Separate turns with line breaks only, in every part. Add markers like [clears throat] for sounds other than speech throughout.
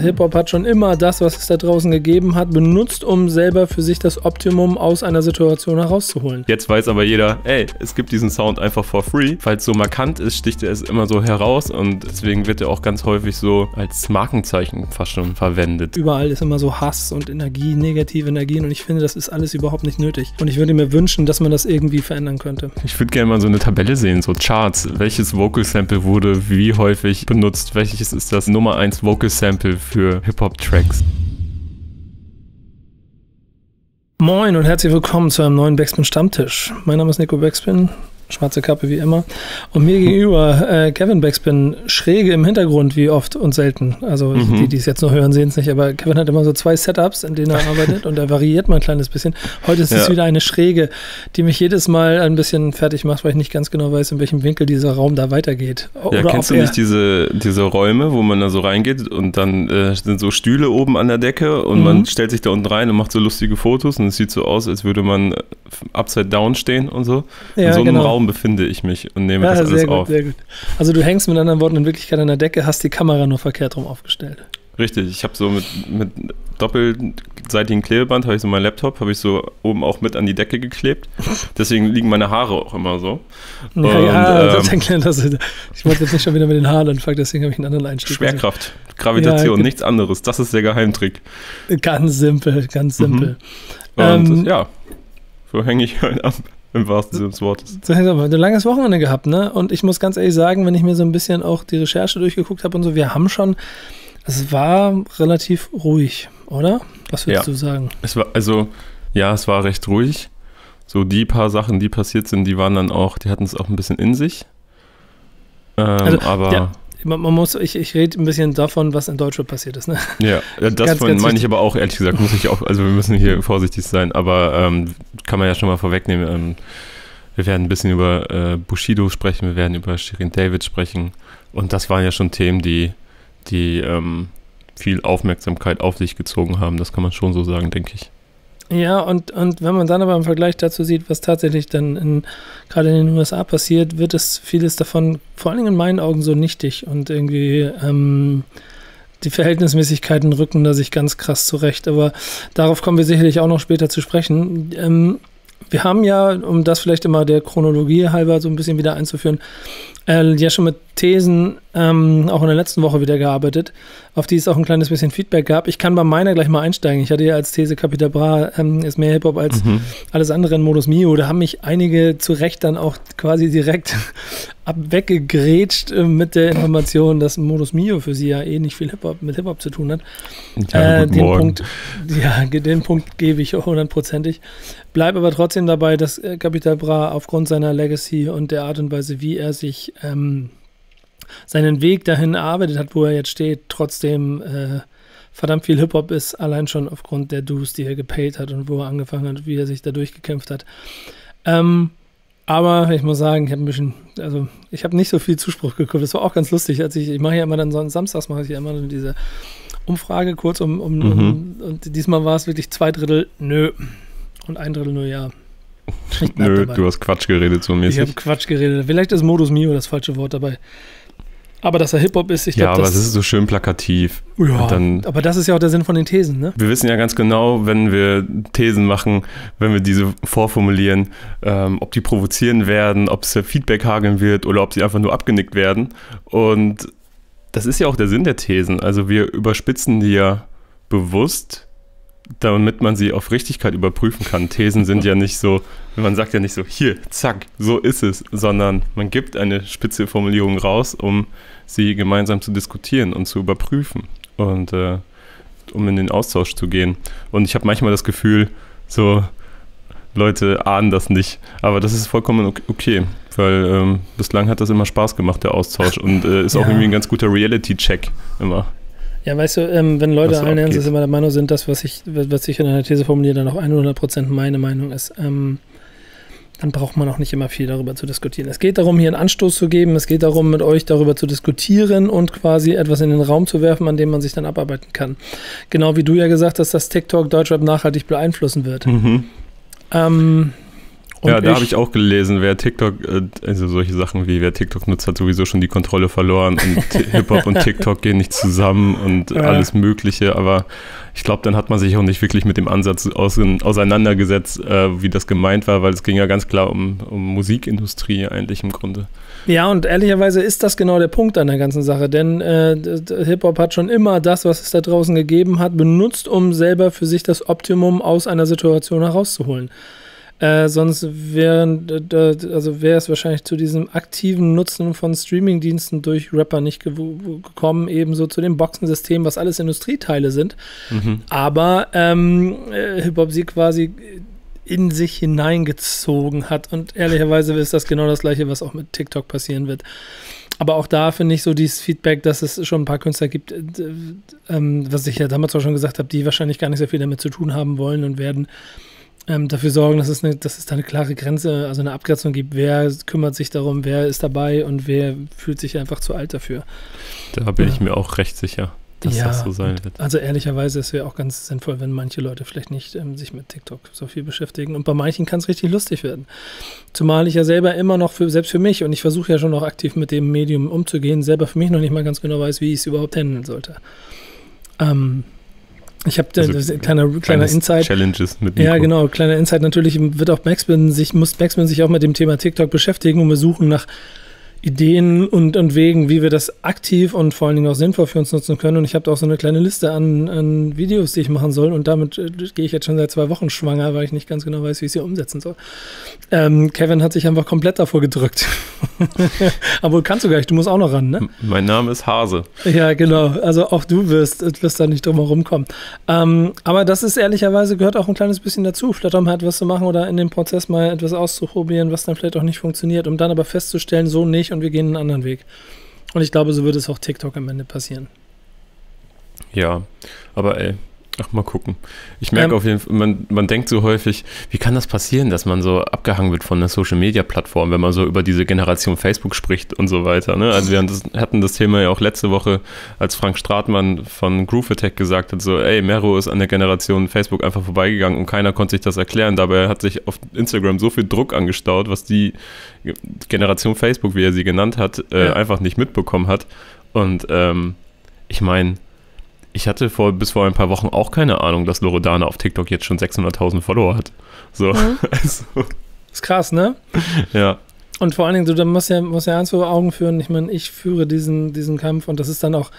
Hip-Hop hat schon immer das, was es da draußen gegeben hat, benutzt, um selber für sich das Optimum aus einer Situation herauszuholen.
Jetzt weiß aber jeder, ey, es gibt diesen Sound einfach for free. Es so markant ist, sticht er es immer so heraus und deswegen wird er auch ganz häufig so als Markenzeichen fast schon verwendet.
Überall ist immer so Hass und Energie, negative Energien und ich finde, das ist alles überhaupt nicht nötig. Und ich würde mir wünschen, dass man das irgendwie verändern könnte.
Ich würde gerne mal so eine Tabelle sehen, so Charts. Welches Vocal Sample wurde wie häufig benutzt? Welches ist das Nummer 1 Vocal Sample für Hip-Hop-Tracks?
Moin und herzlich willkommen zu einem neuen Backspin Stammtisch. Mein Name ist Nico Backspin schwarze Kappe wie immer. Und mir gegenüber äh, Kevin Backspin, schräge im Hintergrund, wie oft und selten. Also mhm. die, die es jetzt nur hören, sehen es nicht, aber Kevin hat immer so zwei Setups, in denen er [laughs] arbeitet und er variiert mal ein kleines bisschen. Heute ist ja. es wieder eine schräge, die mich jedes Mal ein bisschen fertig macht, weil ich nicht ganz genau weiß, in welchem Winkel dieser Raum da weitergeht.
Oder ja, kennst du nicht diese, diese Räume, wo man da so reingeht und dann äh, sind so Stühle oben an der Decke und mhm. man stellt sich da unten rein und macht so lustige Fotos und es sieht so aus, als würde man upside down stehen und so. Ja, in so einem genau. Raum befinde ich mich und nehme ja, das alles
sehr gut,
auf.
Sehr gut. Also du hängst mit anderen Worten in Wirklichkeit an der Decke, hast die Kamera nur verkehrt rum aufgestellt.
Richtig, ich habe so mit, mit doppelseitigen Klebeband, habe ich so meinen Laptop, habe ich so oben auch mit an die Decke geklebt. [laughs] Deswegen liegen meine Haare auch immer so.
Ja, und, ja ähm, das, das, ich wollte jetzt nicht schon wieder mit den Haaren anfangen, deswegen habe ich einen anderen Einstieg.
Schwerkraft, Gravitation, ja, nichts anderes. Das ist der Geheimtrick.
Ganz simpel, ganz simpel.
Mhm. Und ähm, ja, so hänge ich halt ab. [laughs] Im wahrsten Sinne des Wortes.
So, ein langes Wochenende gehabt, ne? Und ich muss ganz ehrlich sagen, wenn ich mir so ein bisschen auch die Recherche durchgeguckt habe und so, wir haben schon, es war relativ ruhig, oder? Was würdest
ja.
du sagen?
Es war, also, ja, es war recht ruhig. So die paar Sachen, die passiert sind, die waren dann auch, die hatten es auch ein bisschen in sich. Ähm, also, aber. Ja
man, man, muss, ich, ich rede ein bisschen davon, was in Deutschland passiert ist. Ne?
Ja, [laughs] das ganz, von, ganz meine ich aber auch, ehrlich gesagt, muss ich auch, also wir müssen hier vorsichtig sein, aber ähm, kann man ja schon mal vorwegnehmen. Ähm, wir werden ein bisschen über äh, Bushido sprechen, wir werden über Shirin David sprechen und das waren ja schon Themen, die, die ähm, viel Aufmerksamkeit auf sich gezogen haben, das kann man schon so sagen, denke ich.
Ja, und, und wenn man dann aber im Vergleich dazu sieht, was tatsächlich dann in, gerade in den USA passiert, wird es vieles davon, vor allen Dingen in meinen Augen, so nichtig und irgendwie ähm, die Verhältnismäßigkeiten rücken da sich ganz krass zurecht. Aber darauf kommen wir sicherlich auch noch später zu sprechen. Ähm, wir haben ja, um das vielleicht immer der Chronologie halber so ein bisschen wieder einzuführen, äh, ja schon mit Thesen ähm, auch in der letzten Woche wieder gearbeitet, auf die es auch ein kleines bisschen Feedback gab. Ich kann bei meiner gleich mal einsteigen. Ich hatte ja als These Capital Bra ähm, ist mehr Hip-Hop als mhm. alles andere in Modus Mio. Da haben mich einige zu Recht dann auch quasi direkt [laughs] abweggegrätscht äh, mit der Information, dass Modus Mio für sie ja eh nicht viel Hip-Hop mit Hip-Hop zu tun hat. Ja, äh, den, Punkt, ja, den Punkt gebe ich hundertprozentig. Bleibe aber trotzdem dabei, dass äh, Capital Bra aufgrund seiner Legacy und der Art und Weise, wie er sich ähm, seinen Weg dahin erarbeitet hat, wo er jetzt steht, trotzdem äh, verdammt viel Hip-Hop ist, allein schon aufgrund der Dues, die er gepaid hat und wo er angefangen hat, wie er sich da durchgekämpft hat. Ähm, aber ich muss sagen, ich habe ein bisschen, also ich habe nicht so viel Zuspruch geguckt. Das war auch ganz lustig, als ich, ich mache ja immer dann so samstags mache ich ja immer diese Umfrage kurz um, um, mhm. um und diesmal war es wirklich zwei Drittel nö und ein Drittel nur ja.
Nö, du hast Quatsch geredet so mäßig.
Ich habe Quatsch geredet. Vielleicht ist Modus Mio das falsche Wort dabei. Aber dass er Hip-Hop ist, ich glaube.
Ja, aber
das
es ist so schön plakativ.
Ja, dann, aber das ist ja auch der Sinn von den Thesen, ne?
Wir wissen ja ganz genau, wenn wir Thesen machen, wenn wir diese vorformulieren, ähm, ob die provozieren werden, ob es Feedback hageln wird oder ob sie einfach nur abgenickt werden. Und das ist ja auch der Sinn der Thesen. Also wir überspitzen die ja bewusst, damit man sie auf Richtigkeit überprüfen kann. Thesen sind ja nicht so, man sagt ja nicht so, hier, zack, so ist es, sondern man gibt eine spitze Formulierung raus, um sie gemeinsam zu diskutieren und zu überprüfen und äh, um in den Austausch zu gehen. Und ich habe manchmal das Gefühl, so Leute ahnen das nicht, aber das ist vollkommen okay, weil ähm, bislang hat das immer Spaß gemacht, der Austausch und äh, ist ja. auch irgendwie ein ganz guter Reality-Check immer.
Ja, weißt du, ähm, wenn Leute allen Ernstes immer der Meinung sind, dass was ich, was ich in einer These formuliere, dann auch 100% meine Meinung ist, ähm, dann braucht man auch nicht immer viel darüber zu diskutieren. Es geht darum, hier einen Anstoß zu geben. Es geht darum, mit euch darüber zu diskutieren und quasi etwas in den Raum zu werfen, an dem man sich dann abarbeiten kann. Genau wie du ja gesagt hast, dass TikTok Deutschrap nachhaltig beeinflussen wird. Mhm. Ähm,
Und ja, da habe ich auch gelesen, wer TikTok, äh, also solche Sachen wie wer TikTok nutzt, hat sowieso schon die Kontrolle verloren und [laughs] Hip-Hop und TikTok gehen nicht zusammen und ja. alles Mögliche, aber ich glaube, dann hat man sich auch nicht wirklich mit dem Ansatz auseinandergesetzt, äh, wie das gemeint war, weil es ging ja ganz klar um, um Musikindustrie eigentlich im Grunde.
Ja, und ehrlicherweise ist das genau der Punkt an der ganzen Sache, denn äh, Hip-Hop hat schon immer das, was es da draußen gegeben hat, benutzt, um selber für sich das Optimum aus einer Situation herauszuholen. Äh, sonst wären, also wäre es wahrscheinlich zu diesem aktiven Nutzen von Streamingdiensten durch Rapper nicht ge gekommen, ebenso zu dem Boxensystem, was alles Industrieteile sind. Mhm. Aber ähm, äh, Hip-Hop sie quasi in sich hineingezogen hat. Und ehrlicherweise ist das genau das gleiche, was auch mit TikTok passieren wird. Aber auch da finde ich so dieses Feedback, dass es schon ein paar Künstler gibt, äh, ähm, was ich ja damals auch schon gesagt habe, die wahrscheinlich gar nicht so viel damit zu tun haben wollen und werden ähm, dafür sorgen, dass es, eine, dass es da eine klare Grenze, also eine Abgrenzung gibt. Wer kümmert sich darum, wer ist dabei und wer fühlt sich einfach zu alt dafür.
Da bin ja. ich mir auch recht sicher, dass ja, das so sein wird.
Also ehrlicherweise ist es ja auch ganz sinnvoll, wenn manche Leute vielleicht nicht ähm, sich mit TikTok so viel beschäftigen. Und bei manchen kann es richtig lustig werden. Zumal ich ja selber immer noch, für, selbst für mich, und ich versuche ja schon noch aktiv mit dem Medium umzugehen, selber für mich noch nicht mal ganz genau weiß, wie ich es überhaupt handeln sollte. Ähm, ich habe also, kleiner, kleiner Insight.
Challenges mit
Nico. Ja, genau, kleiner Insight. Natürlich wird auch Backspin sich, muss Backspin sich auch mit dem Thema TikTok beschäftigen und wir suchen nach Ideen und, und Wegen, wie wir das aktiv und vor allen Dingen auch sinnvoll für uns nutzen können. Und ich habe da auch so eine kleine Liste an, an Videos, die ich machen soll. Und damit äh, gehe ich jetzt schon seit zwei Wochen schwanger, weil ich nicht ganz genau weiß, wie ich sie umsetzen soll. Ähm, Kevin hat sich einfach komplett davor gedrückt. [laughs] Aber kannst du gar nicht, du musst auch noch ran, ne?
Mein Name ist Hase.
Ja, genau. Also auch du wirst, wirst da nicht drum herum kommen. Ähm, aber das ist ehrlicherweise, gehört auch ein kleines bisschen dazu, vielleicht auch mal etwas zu machen oder in dem Prozess mal etwas auszuprobieren, was dann vielleicht auch nicht funktioniert, um dann aber festzustellen, so nicht und wir gehen einen anderen Weg. Und ich glaube, so wird es auch TikTok am Ende passieren.
Ja, aber ey, Ach, mal gucken. Ich merke ähm, auf jeden Fall, man, man denkt so häufig, wie kann das passieren, dass man so abgehangen wird von einer Social-Media-Plattform, wenn man so über diese Generation Facebook spricht und so weiter. Ne? Also wir hatten das Thema ja auch letzte Woche, als Frank Stratmann von Groove Attack gesagt hat, so, ey, Mero ist an der Generation Facebook einfach vorbeigegangen und keiner konnte sich das erklären. Dabei hat sich auf Instagram so viel Druck angestaut, was die Generation Facebook, wie er sie genannt hat, äh, ja. einfach nicht mitbekommen hat. Und ähm, ich meine, ich hatte vor, bis vor ein paar Wochen auch keine Ahnung, dass Loredana auf TikTok jetzt schon 600.000 Follower hat. So. Mhm. [laughs]
Also. Ist krass, ne? [laughs]
Ja.
Und vor allen Dingen, du da musst ja, musst ja eins vor Augen führen. Ich meine, ich führe diesen, diesen Kampf und das ist dann auch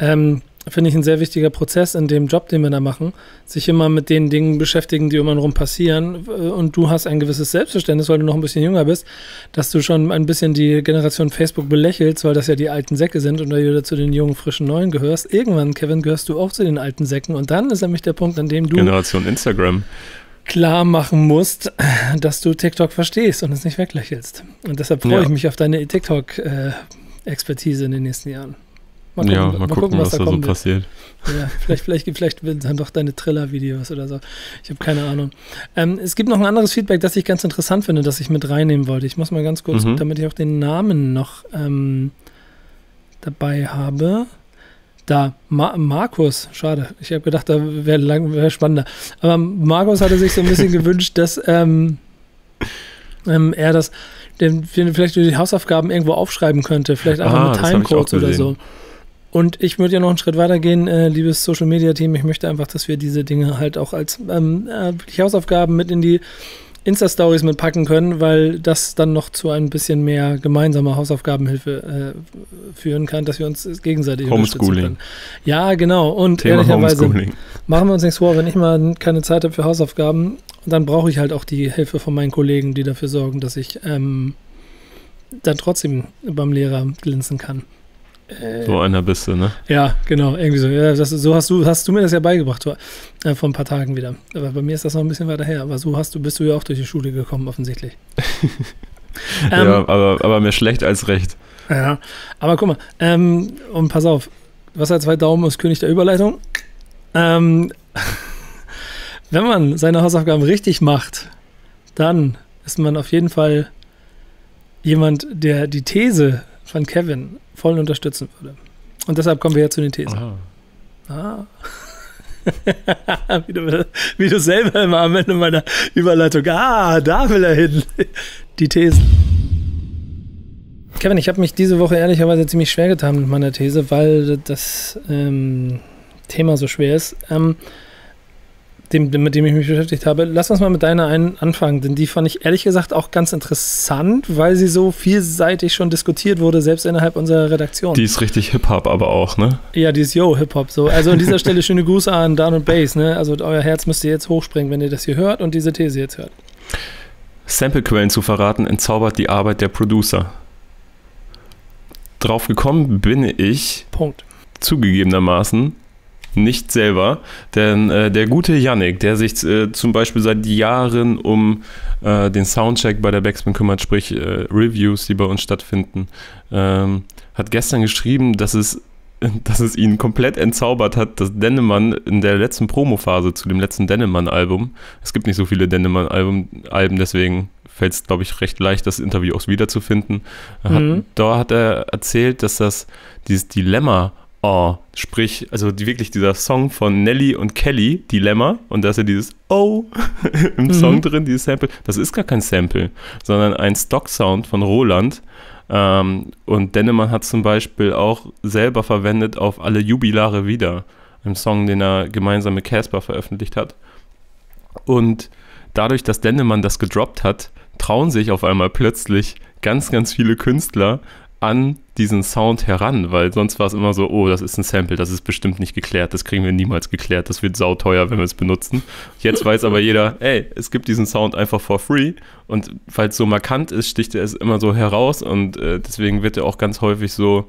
ähm, finde ich, ein sehr wichtiger Prozess in dem Job, den wir da machen, sich immer mit den Dingen beschäftigen, die um einen rum passieren. Und du hast ein gewisses Selbstverständnis, weil du noch ein bisschen jünger bist, dass du schon ein bisschen die Generation Facebook belächelst, weil das ja die alten Säcke sind und du zu den jungen, frischen Neuen gehörst. Irgendwann, Kevin, gehörst du auch zu den alten Säcken. Und dann ist nämlich der Punkt, an dem du.
Generation Instagram
klar machen musst, dass du TikTok verstehst und es nicht weglächelst. Und deshalb freue ja. ich mich auf deine TikTok-Expertise in den nächsten Jahren.
Mal gucken, ja, mal, mal gucken, gucken was, was, da so passiert.
Ja, vielleicht, vielleicht, vielleicht dann doch deine Triller-Videos oder so. Ich habe keine Ahnung. Ähm, es gibt noch ein anderes Feedback, das ich ganz interessant finde, das ich mit reinnehmen wollte. Ich muss mal ganz kurz, mhm. damit ich auch den Namen noch ähm, dabei habe. Da, Ma Markus, schade. Ich habe gedacht, da wäre wär spannender. Aber Markus hatte sich so ein bisschen [laughs] gewünscht, dass ähm, ähm, er das den, vielleicht die Hausaufgaben irgendwo aufschreiben könnte. Vielleicht einfach ah, mit Timecodes oder so. Und ich würde ja noch einen Schritt weiter gehen, äh, liebes Social Media Team. Ich möchte einfach, dass wir diese Dinge halt auch als ähm, äh, Hausaufgaben mit in die Insta-Stories mitpacken können, weil das dann noch zu ein bisschen mehr gemeinsamer Hausaufgabenhilfe äh, führen kann, dass wir uns gegenseitig
Homeschooling. Können.
Ja, genau. Und
Thema ehrlicherweise
machen wir uns nichts vor, wenn ich mal keine Zeit habe für Hausaufgaben, dann brauche ich halt auch die Hilfe von meinen Kollegen, die dafür sorgen, dass ich ähm, dann trotzdem beim Lehrer glänzen kann.
Äh, so einer bist du, ne?
Ja, genau, irgendwie so. Ja, das, so hast du, hast du mir das ja beigebracht äh, vor ein paar Tagen wieder. Aber bei mir ist das noch ein bisschen weiter her. Aber so hast du, bist du ja auch durch die Schule gekommen, offensichtlich. [laughs]
ja, ähm, aber, aber mehr schlecht als recht.
Ja, aber guck mal, ähm, und pass auf, was hat zwei Daumen ist König der Überleitung. Ähm, [laughs] wenn man seine Hausaufgaben richtig macht, dann ist man auf jeden Fall jemand, der die These von Kevin voll unterstützen würde. Und deshalb kommen wir jetzt zu den Thesen. Ah. [laughs] wie, du, wie du selber immer am Ende meiner Überleitung, ah, da will er hin. Die Thesen. Kevin, ich habe mich diese Woche ehrlicherweise ziemlich schwer getan mit meiner These, weil das ähm, Thema so schwer ist. Ähm, dem, mit dem ich mich beschäftigt habe. Lass uns mal mit deiner einen anfangen, denn die fand ich ehrlich gesagt auch ganz interessant, weil sie so vielseitig schon diskutiert wurde, selbst innerhalb unserer Redaktion.
Die ist richtig Hip-Hop aber auch, ne?
Ja, die ist Yo Hip-Hop so. Also an dieser Stelle schöne Grüße an Dan und Bass, ne? Also euer Herz müsst ihr jetzt hochspringen, wenn ihr das hier hört und diese These jetzt hört.
Samplequellen zu verraten entzaubert die Arbeit der Producer. Drauf gekommen bin ich.
Punkt.
Zugegebenermaßen nicht selber, denn äh, der gute Yannick, der sich äh, zum Beispiel seit Jahren um äh, den Soundcheck bei der Backspin kümmert, sprich äh, Reviews, die bei uns stattfinden, ähm, hat gestern geschrieben, dass es, [laughs] dass es ihn komplett entzaubert hat, dass Dennemann in der letzten Promophase zu dem letzten Dennemann-Album, es gibt nicht so viele Dennemann-Alben, deswegen fällt es, glaube ich, recht leicht, das Interview auch wiederzufinden. Mhm. Hat, da hat er erzählt, dass das dieses Dilemma Oh, sprich, also die, wirklich dieser Song von Nelly und Kelly, Dilemma, und da ist ja dieses Oh [laughs] im mhm. Song drin, dieses Sample. Das ist gar kein Sample, sondern ein Stock-Sound von Roland. Ähm, und Dennemann hat zum Beispiel auch selber verwendet auf alle Jubilare wieder, im Song, den er gemeinsam mit Casper veröffentlicht hat. Und dadurch, dass Dennemann das gedroppt hat, trauen sich auf einmal plötzlich ganz, ganz viele Künstler an diesen Sound heran, weil sonst war es immer so, oh, das ist ein Sample, das ist bestimmt nicht geklärt, das kriegen wir niemals geklärt, das wird sauteuer, wenn wir es benutzen. Jetzt weiß aber jeder, ey, es gibt diesen Sound einfach for free und weil es so markant ist, sticht er es immer so heraus und äh, deswegen wird er auch ganz häufig so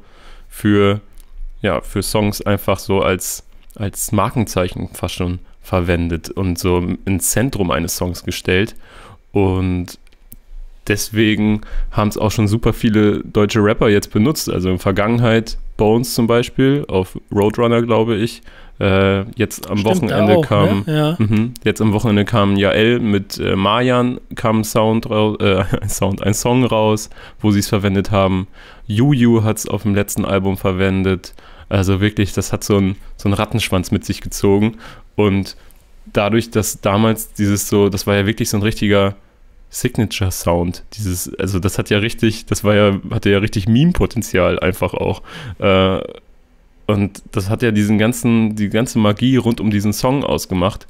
für, ja, für Songs einfach so als, als Markenzeichen fast schon verwendet und so ins Zentrum eines Songs gestellt und deswegen haben es auch schon super viele deutsche Rapper jetzt benutzt. Also in der Vergangenheit Bones zum Beispiel auf Roadrunner, glaube ich. Äh, jetzt am Stimmt Wochenende auch, kam ne? ja. mh, jetzt am Wochenende kam Jael mit äh, Marjan kam Sound, [laughs] äh, ein Sound, ein Song raus, wo sie es verwendet haben. Juju hat es auf dem letzten Album verwendet. Also wirklich, das hat so ein so einen Rattenschwanz mit sich gezogen. Und dadurch, dass damals dieses so, das war ja wirklich so ein richtiger Signature Sound. Dieses, also das hat ja richtig, das war ja, hatte ja richtig Meme-Potenzial einfach auch. Äh, und das hat ja diesen ganzen, die ganze Magie rund um diesen Song ausgemacht.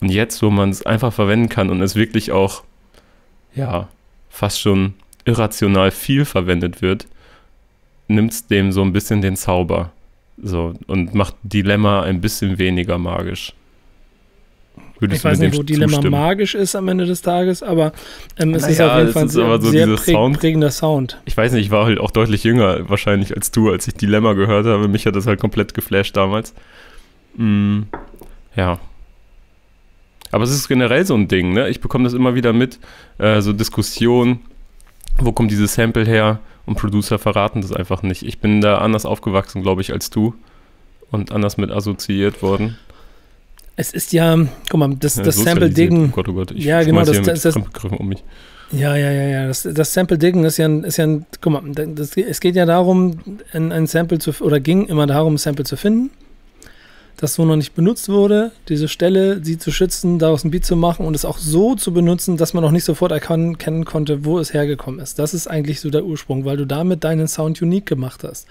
Und jetzt, wo man es einfach verwenden kann und es wirklich auch, ja, fast schon irrational viel verwendet wird, nimmt es dem so ein bisschen den Zauber. So, und macht Dilemma ein bisschen weniger magisch.
Würdest ich weiß nicht, wo Dilemma zustimmen? magisch ist am Ende des Tages, aber ähm, es naja, ist auf jeden Fall ein
sehr, so
sehr
präg Sound.
prägender Sound.
Ich weiß nicht, ich war halt auch deutlich jünger wahrscheinlich als du, als ich Dilemma gehört habe. Mich hat das halt komplett geflasht damals. Mm, ja. Aber es ist generell so ein Ding, ne? Ich bekomme das immer wieder mit, äh, so Diskussionen, wo kommt dieses Sample her? Und Producer verraten das einfach nicht. Ich bin da anders aufgewachsen, glaube ich, als du und anders mit assoziiert worden.
Es ist ja, guck mal, das, ja, das Sample-Diggen. Oh
Gott, oh Gott, ich
ja, genau, das, das, das
um mich.
Ja, ja, ja, ja. Das, das Sample-Diggen ist ja ein, ist ja ein, guck mal, das, es geht ja darum, ein, ein Sample zu, oder ging immer darum, ein Sample zu finden, das so noch nicht benutzt wurde, diese Stelle, sie zu schützen, daraus ein Beat zu machen und es auch so zu benutzen, dass man auch nicht sofort erkennen konnte, wo es hergekommen ist. Das ist eigentlich so der Ursprung, weil du damit deinen Sound unique gemacht hast.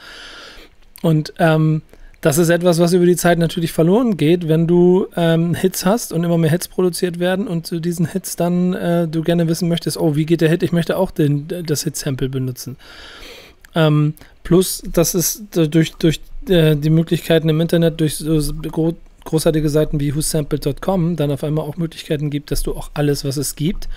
Und ähm, das ist etwas, was über die Zeit natürlich verloren geht, wenn du ähm, Hits hast und immer mehr Hits produziert werden und zu diesen Hits dann äh, du gerne wissen möchtest, oh, wie geht der Hit? Ich möchte auch den, das Hit-Sample benutzen. Ähm, plus, dass es durch, durch äh, die Möglichkeiten im Internet, durch so großartige Seiten wie whosampled.com dann auf einmal auch Möglichkeiten gibt, dass du auch alles, was es gibt,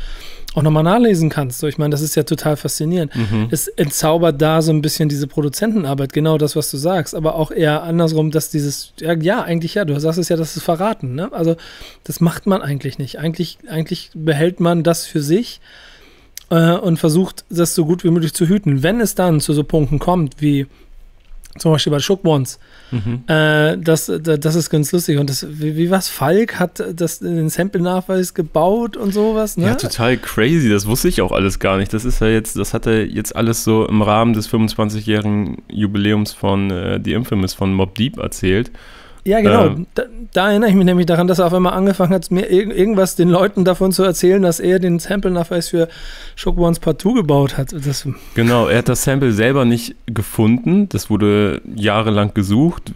auch nochmal nachlesen kannst. So, ich meine, das ist ja total faszinierend. Mhm. Es entzaubert da so ein bisschen diese Produzentenarbeit, genau das, was du sagst, aber auch eher andersrum, dass dieses, ja, ja eigentlich ja, du sagst es ja, das ist verraten, ne? Also, das macht man eigentlich nicht. Eigentlich, eigentlich behält man das für sich äh, und versucht, das so gut wie möglich zu hüten. Wenn es dann zu so Punkten kommt, wie zum Beispiel bei Shook Ones. Mhm. Äh, das, das ist ganz lustig. Und das, wie, wie was? Falk hat das, den Sample-Nachweis gebaut und sowas, ne?
Ja, total crazy. Das wusste ich auch alles gar nicht. Das ist ja jetzt, das hat er jetzt alles so im Rahmen des 25-jährigen Jubiläums von äh, The Infamous von Mob Deep erzählt.
Ja, genau. Ähm, da, da, erinnere ich mich nämlich daran, dass er auf einmal angefangen hat, mir irg irgendwas den Leuten davon zu erzählen, dass er den Sample-Nachweis für Shock Ones Part 2 gebaut hat. Das
genau, er hat das Sample selber nicht gefunden. Das wurde jahrelang gesucht.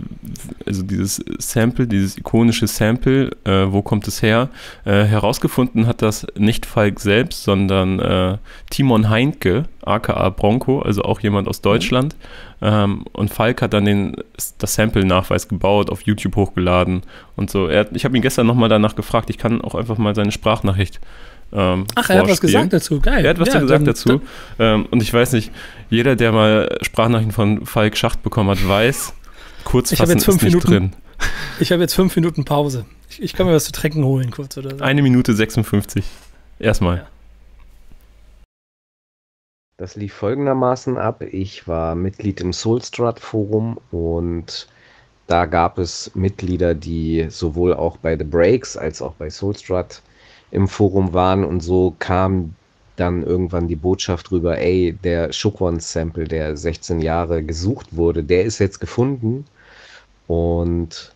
Also dieses Sample, dieses ikonische Sample, äh, wo kommt es her? Äh, herausgefunden hat das nicht Falk selbst, sondern äh, Timon Heinke, aka Bronco, also auch jemand aus Deutschland. Mhm. Ähm, und Falk hat dann den, das Sample-Nachweis gebaut, auf YouTube hochgeladen und so. Er, ich habe ihn gestern nochmal danach gefragt, ich kann auch einfach mal seine Sprachnachricht
ähm, Ach, er hat was gesagt dazu, geil.
Er hat was ja, gesagt dann, dazu. Ähm, und ich weiß nicht, jeder, der mal Sprachnachrichten von Falk Schacht bekommen hat, weiß, kurz
ich fassen ist nicht drin. Ich habe jetzt fünf Minuten Pause. Ich, ich, kann mir was zu trinken holen kurz oder
so. Eine Minute 56. Erstmal. Ja.
Das lief folgendermaßen ab. Ich war Mitglied im Soulstrut Forum und da gab es Mitglieder, die sowohl auch bei The Breaks als auch bei Soulstrut im Forum waren. Und so kam dann irgendwann die Botschaft rüber, ey, der Shook Sample, der 16 Jahre gesucht wurde, der ist jetzt gefunden. Und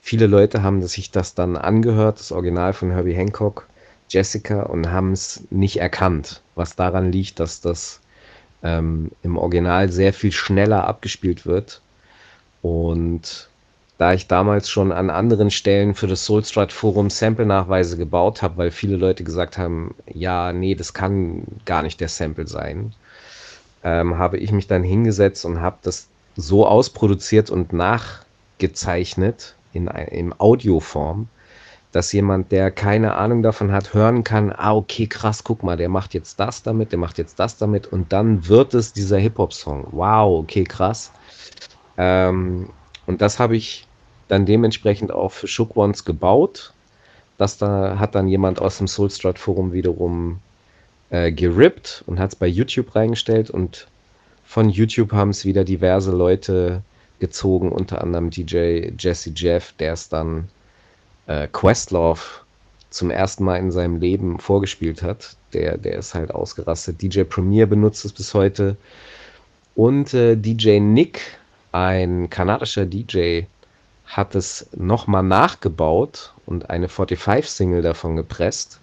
viele Leute haben sich das dann angehört, das Original von Herbie Hancock Jessica und haben es nicht erkannt, was daran liegt, dass das ähm, im Original sehr viel schneller abgespielt wird. Und da ich damals schon an anderen Stellen für das Soulstrut Forum Sample-Nachweise gebaut habe, weil viele Leute gesagt haben, ja, nee, das kann gar nicht der Sample sein, ähm, habe ich mich dann hingesetzt und habe das so ausproduziert und nachgezeichnet in, in Audioform, dass jemand, der keine Ahnung davon hat, hören kann, ah, okay, krass, guck mal, der macht jetzt das damit, der macht jetzt das damit und dann wird es dieser Hip-Hop-Song. Wow, okay, krass. Ähm, und das habe ich dann dementsprechend auch für Shook Ones gebaut. Das da hat dann jemand aus dem Soulstrut Forum wiederum äh, gerippt und hat es bei YouTube reingestellt und von YouTube haben es wieder diverse Leute gezogen, unter anderem DJ Jesse Jeff, der es dann äh, Questlove zum ersten Mal in seinem Leben vorgespielt hat. Der, der ist halt ausgerastet. DJ Premier benutzt es bis heute. Und äh, DJ Nick, ein kanadischer DJ, hat es nochmal nachgebaut und eine 45-Single davon gepresst,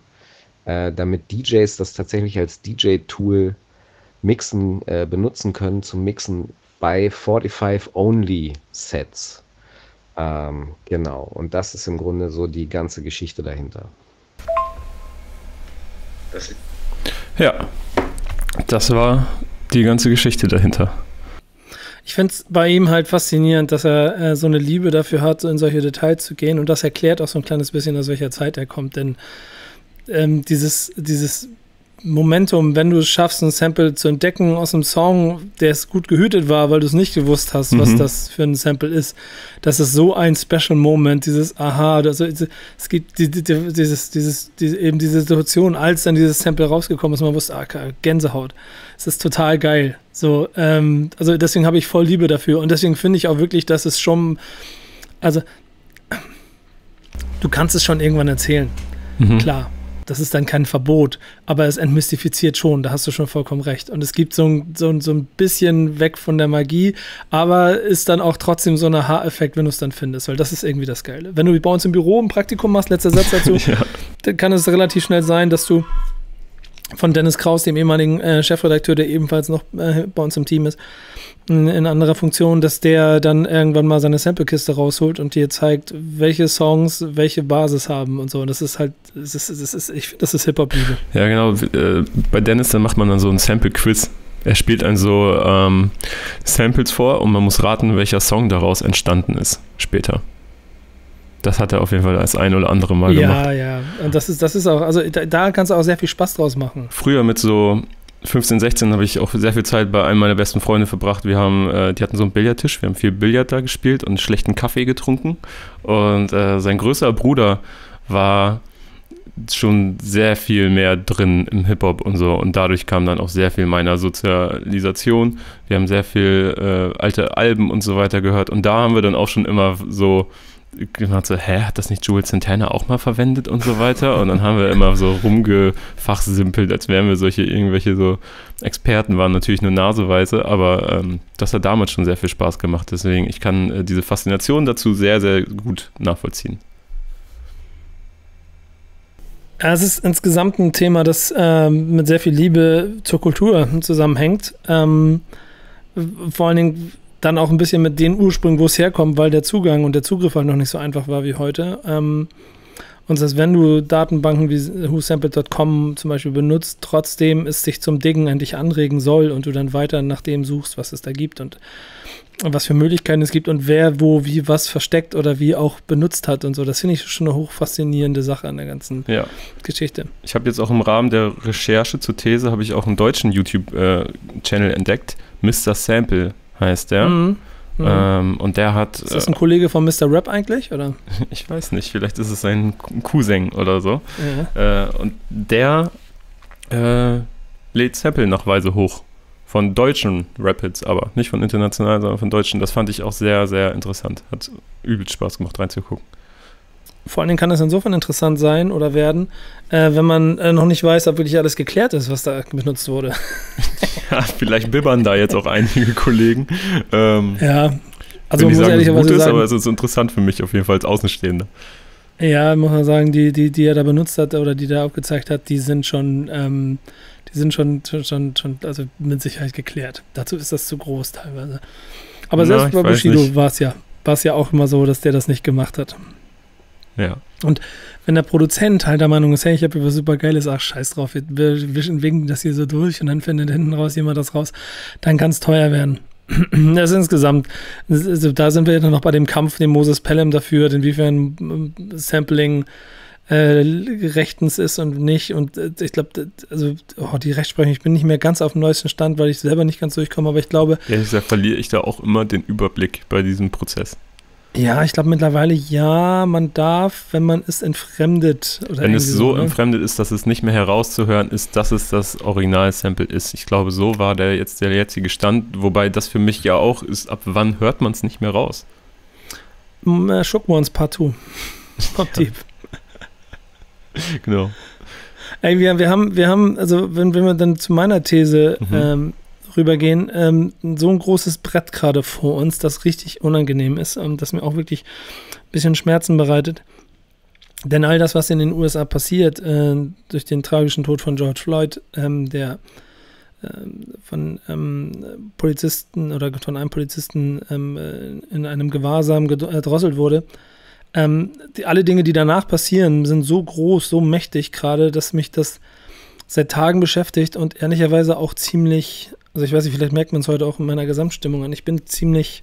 äh, damit DJs das tatsächlich als DJ-Tool mixen, äh, benutzen können zum Mixen bei 45-Only-Sets. Ähm, genau, und das ist im Grunde so die ganze Geschichte dahinter.
Das ja, das war die ganze Geschichte dahinter.
Ich finde es bei ihm halt faszinierend, dass er äh, so eine Liebe dafür hat, in solche Details zu gehen. Und das erklärt auch so ein kleines bisschen, aus welcher Zeit er kommt. Denn ähm, dieses, dieses Momentum, wenn du es schaffst, ein Sample zu entdecken aus einem Song, der es gut gehütet war, weil du es nicht gewusst hast, mhm. was das für ein Sample ist. Das ist so ein Special Moment, dieses Aha, also es gibt die, die, dieses, dieses, die, eben diese Situation, als dann dieses Sample rausgekommen ist, man wusste, ah, Gänsehaut. Es ist total geil. So, ähm, also deswegen habe ich voll Liebe dafür und deswegen finde ich auch wirklich, dass es schon, also du kannst es schon irgendwann erzählen. Mhm. Klar das ist dann kein Verbot, aber es entmystifiziert schon, da hast du schon vollkommen recht. Und es gibt so ein, so, so ein bisschen weg von der Magie, aber ist dann auch trotzdem so ein Haareffekt, wenn du es dann findest, weil das ist irgendwie das Geile. Wenn du bei uns im Büro ein Praktikum machst, letzter Satz dazu, [laughs] ja. dann kann es relativ schnell sein, dass du von Dennis Kraus, dem ehemaligen äh, Chefredakteur, der ebenfalls noch äh, bei uns im Team ist, in anderer Funktion, dass der dann irgendwann mal seine Samplekiste rausholt und dir zeigt, welche Songs welche Basis haben und so. Und das ist halt, das ist, das ist, ich finde, das ist Hip-Hop-Liebe.
Ja, genau. Äh, bei Dennis, dann macht man dann so ein Sample-Quiz. Er spielt dann so ähm, Samples vor und man muss raten, welcher Song daraus entstanden ist später. Das hat er auf jeden Fall als ein oder andere Mal
ja,
gemacht.
Ja, ja. Und das ist, das ist auch, also da, da kannst du auch sehr viel Spaß draus machen.
Früher mit so 15, 16 habe ich auch sehr viel Zeit bei einem meiner besten Freunde verbracht. Wir haben, äh, die hatten so einen Billardtisch, wir haben viel Billard da gespielt und schlechten Kaffee getrunken. Und äh, sein größerer Bruder war schon sehr viel mehr drin im Hip-Hop und so. Und dadurch kam dann auch sehr viel meiner Sozialisation. Wir haben sehr viel äh, alte Alben und so weiter gehört. Und da haben wir dann auch schon immer so gemacht so, hä, hat das nicht Joel Santana auch mal verwendet und so weiter? Und dann haben wir immer so rumgefachsimpelt, als wären wir solche irgendwelche so Experten, waren natürlich nur naseweise, aber ähm, das hat damals schon sehr viel Spaß gemacht. Deswegen, ich kann äh, diese Faszination dazu sehr, sehr gut nachvollziehen.
es ist insgesamt ein Thema, das ähm, mit sehr viel Liebe zur Kultur zusammenhängt. Ähm, vor allen Dingen dann auch ein bisschen mit den Ursprüngen, wo es herkommt, weil der Zugang und der Zugriff halt noch nicht so einfach war wie heute. Ähm, und dass wenn du Datenbanken wie whosampled.com zum Beispiel benutzt, trotzdem es sich zum Dingen an dich anregen soll und du dann weiter nach dem suchst, was es da gibt und was für Möglichkeiten es gibt und wer wo wie was versteckt oder wie auch benutzt hat und so. Das finde ich schon eine hochfaszinierende Sache an der ganzen ja. Geschichte.
Ich habe jetzt auch im Rahmen der Recherche zur These habe ich auch einen deutschen YouTube-Channel äh, entdeckt, Mr. Sample heißt der. Mhm. Mhm. Ähm, und der hat.
Ist das ein Kollege von Mr. Rap eigentlich? Oder? [laughs]
Ich weiß nicht, vielleicht ist es sein Cousin oder so. Ja. Äh, und der äh, lädt Sample-Nachweise hoch. Von deutschen Rapids, aber nicht von internationalen, sondern von deutschen. Das fand ich auch sehr, sehr interessant. Hat übel Spaß gemacht, reinzugucken.
Vor allen Dingen kann es insofern interessant sein oder werden, äh, wenn man äh, noch nicht weiß, ob wirklich alles geklärt ist, was da benutzt wurde. [laughs]
ja, vielleicht bibbern da jetzt auch einige Kollegen. Ähm,
ja,
also muss sagen, gut ist, sagen, aber es ist interessant für mich auf jeden Fall als Außenstehender.
Ja, muss man sagen, die, die, die er da benutzt hat oder die da aufgezeigt hat, die sind schon, ähm, die sind schon, schon, schon, also mit Sicherheit geklärt. Dazu ist das zu groß teilweise. Aber Na, selbst bei Bushido war es ja, war es ja auch immer so, dass der das nicht gemacht hat.
Ja.
Und wenn der Produzent halt der Meinung ist, hey, ich habe was super Geiles, ach, scheiß drauf, wir, wir winken das hier so durch und dann findet hinten raus jemand das raus, dann kann es teuer werden. [clears throat] Das ist insgesamt, also da sind wir ja noch bei dem Kampf, den Moses Pelham dafür, inwiefern äh, Sampling äh, rechtens ist und nicht. Und äh, ich glaube, also oh, die Rechtsprechung, ich bin nicht mehr ganz auf dem neuesten Stand, weil ich selber nicht ganz durchkomme, aber ich glaube.
Ehrlich gesagt verliere ich da auch immer den Überblick bei diesem Prozess.
Ja, ich glaube mittlerweile ja, man darf, wenn man es entfremdet.
wenn es so ne? entfremdet ist, dass es nicht mehr herauszuhören ist, dass es das Original-Sample ist. Ich glaube, so war der jetzt der jetzige Stand, wobei das für mich ja auch ist, ab wann hört man es nicht mehr raus?
Äh, Schucken wir uns partout. [laughs] Top Tipp. [laughs]
genau.
Ey, wir, wir haben, wir haben, also wenn, wenn wir dann zu meiner These mhm. ähm, rübergehen, ähm, so ein großes Brett gerade vor uns, das richtig unangenehm ist und das mir auch wirklich ein bisschen Schmerzen bereitet. Denn all das, was in den USA passiert, äh, durch den tragischen Tod von George Floyd, ähm, der äh, von ähm, Polizisten oder von einem Polizisten ähm, äh, in einem Gewahrsam gedrosselt wurde, ähm, die, alle Dinge, die danach passieren, sind so groß, so mächtig gerade, dass mich das seit Tagen beschäftigt und ehrlicherweise auch ziemlich also ich weiß nicht, vielleicht merkt man es heute auch in meiner Gesamtstimmung an. Ich bin ziemlich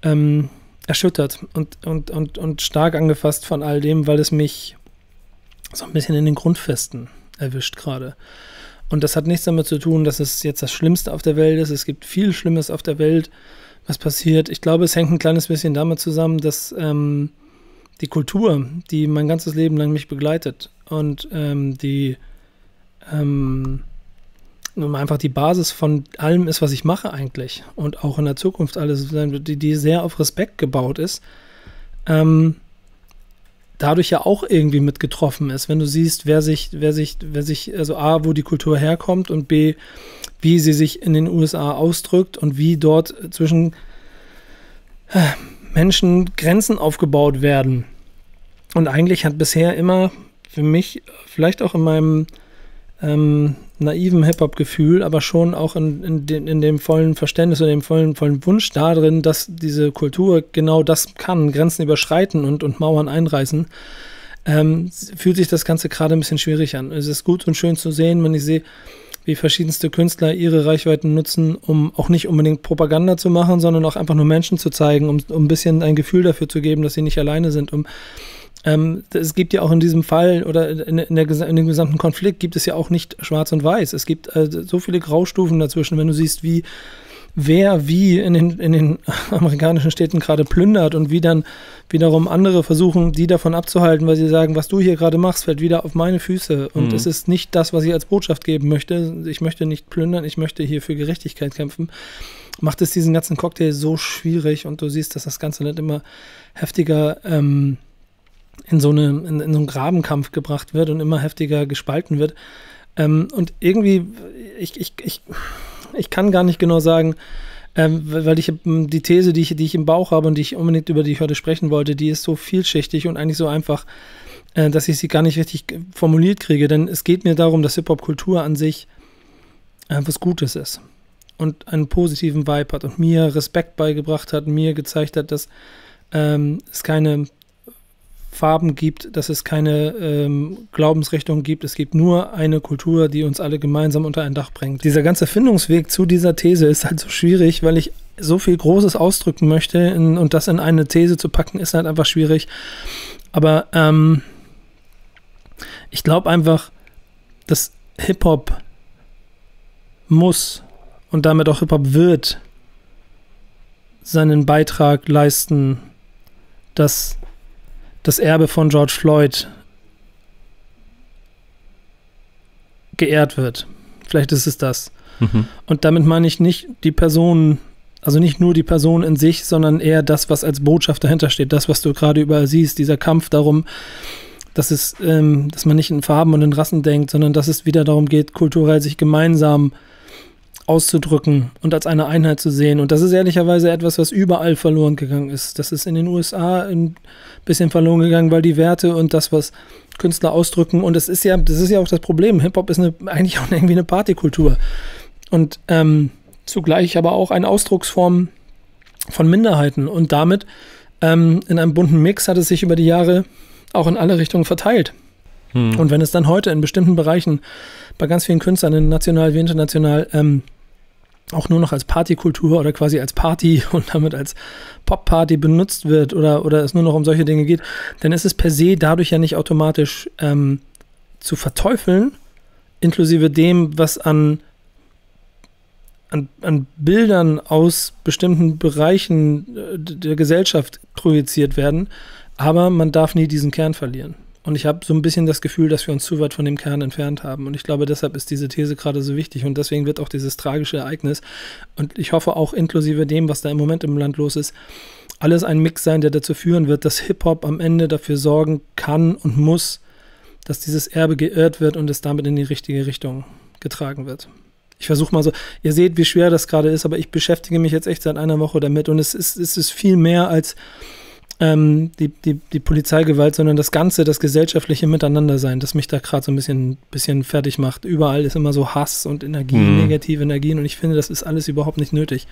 ähm, erschüttert und, und, und, und stark angefasst von all dem, weil es mich so ein bisschen in den Grundfesten erwischt gerade. Und das hat nichts damit zu tun, dass es jetzt das Schlimmste auf der Welt ist. Es gibt viel Schlimmes auf der Welt, was passiert. Ich glaube, es hängt ein kleines bisschen damit zusammen, dass ähm, die Kultur, die mein ganzes Leben lang mich begleitet und ähm, die ähm, einfach die Basis von allem ist, was ich mache eigentlich und auch in der Zukunft alles, die, die sehr auf Respekt gebaut ist, ähm, dadurch ja auch irgendwie mit getroffen ist. Wenn du siehst, wer sich, wer sich, wer sich, also A, wo die Kultur herkommt und B, wie sie sich in den USA ausdrückt und wie dort zwischen äh, Menschen Grenzen aufgebaut werden. Und eigentlich hat bisher immer für mich, vielleicht auch in meinem ähm, naiven Hip-Hop-Gefühl, aber schon auch in, in, den, in, dem vollen Verständnis und dem vollen, vollen Wunsch darin, dass diese Kultur genau das kann, Grenzen überschreiten und, und Mauern einreißen, ähm, fühlt sich das Ganze gerade ein bisschen schwierig an. Es ist gut und schön zu sehen, wenn ich sehe, wie verschiedenste Künstler ihre Reichweiten nutzen, um auch nicht unbedingt Propaganda zu machen, sondern auch einfach nur Menschen zu zeigen, um, um ein bisschen ein Gefühl dafür zu geben, dass sie nicht alleine sind, um ähm, es gibt ja auch in diesem Fall oder in, in, der, in, dem gesamten Konflikt gibt es ja auch nicht schwarz und weiß. Es gibt äh, so viele Graustufen dazwischen, wenn du siehst, wie wer wie in den, in den [laughs] amerikanischen Städten gerade plündert und wie dann wiederum andere versuchen, die davon abzuhalten, weil sie sagen, was du hier gerade machst, fällt wieder auf meine Füße. Und mhm. es ist nicht das, was ich als Botschaft geben möchte. Ich möchte nicht plündern, ich möchte hier für Gerechtigkeit kämpfen. macht es diesen ganzen Cocktail so schwierig und du siehst, dass das Ganze nicht immer heftiger ähm, in, so eine, in, in, so einen Grabenkampf gebracht wird und immer heftiger gespalten wird. Ähm, und irgendwie, ich, ich, ich, ich kann gar nicht genau sagen, ähm, weil ich die These, die ich, die ich im Bauch habe und die ich unbedingt über die ich heute sprechen wollte, die ist so vielschichtig und eigentlich so einfach, äh, dass ich sie gar nicht richtig formuliert kriege. Denn es geht mir darum, dass Hip-Hop-Kultur an sich äh, was Gutes ist und einen positiven Vibe hat und mir Respekt beigebracht hat, mir gezeigt hat, dass ähm, es keine Farben gibt, dass es keine ähm, Glaubensrichtung gibt. Es gibt nur eine Kultur, die uns alle gemeinsam unter ein Dach bringt. Dieser ganze Findungsweg zu dieser These ist halt so schwierig, weil ich so viel Großes ausdrücken möchte in, und das in eine These zu packen, ist halt einfach schwierig. Aber ähm, ich glaube einfach, dass Hip-Hop muss und damit auch Hip-Hop wird seinen Beitrag leisten, dass das Erbe von George Floyd geehrt wird. Vielleicht ist es das. Mhm. Und damit meine ich nicht die Person, also nicht nur die Person in sich, sondern eher das, was als Botschaft dahinter steht. Das, was du gerade überall siehst, dieser Kampf darum, dass es, ähm, dass man nicht in Farben und in Rassen denkt, sondern dass es wieder darum geht, kulturell sich gemeinsam auszudrücken und als eine Einheit zu sehen. Und das ist ehrlicherweise etwas, was überall verloren gegangen ist. Das ist in den USA ein bisschen verloren gegangen, weil die Werte und das, was Künstler ausdrücken, und das ist ja, das ist ja auch das Problem. Hip-Hop ist eine, eigentlich auch [laughs] irgendwie eine Partykultur. Und ähm, zugleich aber auch eine Ausdrucksform von Minderheiten. Und damit ähm, in einem bunten Mix hat es sich über die Jahre auch in alle Richtungen verteilt. Hm. Und wenn es dann heute in bestimmten Bereichen bei ganz vielen Künstlern, national wie international, ähm, auch nur noch als Partykultur oder quasi als Party [laughs] und damit als Popparty benutzt wird oder, oder es nur noch um solche Dinge geht, dann ist es per se dadurch ja nicht automatisch ähm, zu verteufeln, inklusive dem, was an, an, an Bildern aus bestimmten Bereichen äh, der Gesellschaft projiziert werden. Aber man darf nie diesen Kern verlieren. Und ich habe so ein bisschen das Gefühl, dass wir uns zu weit von dem Kern entfernt haben. Und ich glaube, deshalb ist diese These gerade so wichtig. Und deswegen wird auch dieses tragische Ereignis, und ich hoffe auch inklusive dem, was da im Moment im Land los ist, alles ein Mix sein, der dazu führen wird, dass Hip-Hop am Ende dafür sorgen kann und muss, dass dieses Erbe geirrt wird und es damit in die richtige Richtung getragen wird. Ich versuche mal so, ihr seht, wie schwer das gerade ist, aber ich beschäftige mich jetzt echt seit einer Woche damit und es ist, es ist viel mehr als ähm, die, die, die Polizeigewalt, sondern das Ganze, das gesellschaftliche Miteinandersein, das mich da gerade so ein bisschen, bisschen fertig macht. Überall ist immer so Hass und Energie, mhm. negative Energien und ich finde, das ist alles überhaupt nicht nötig.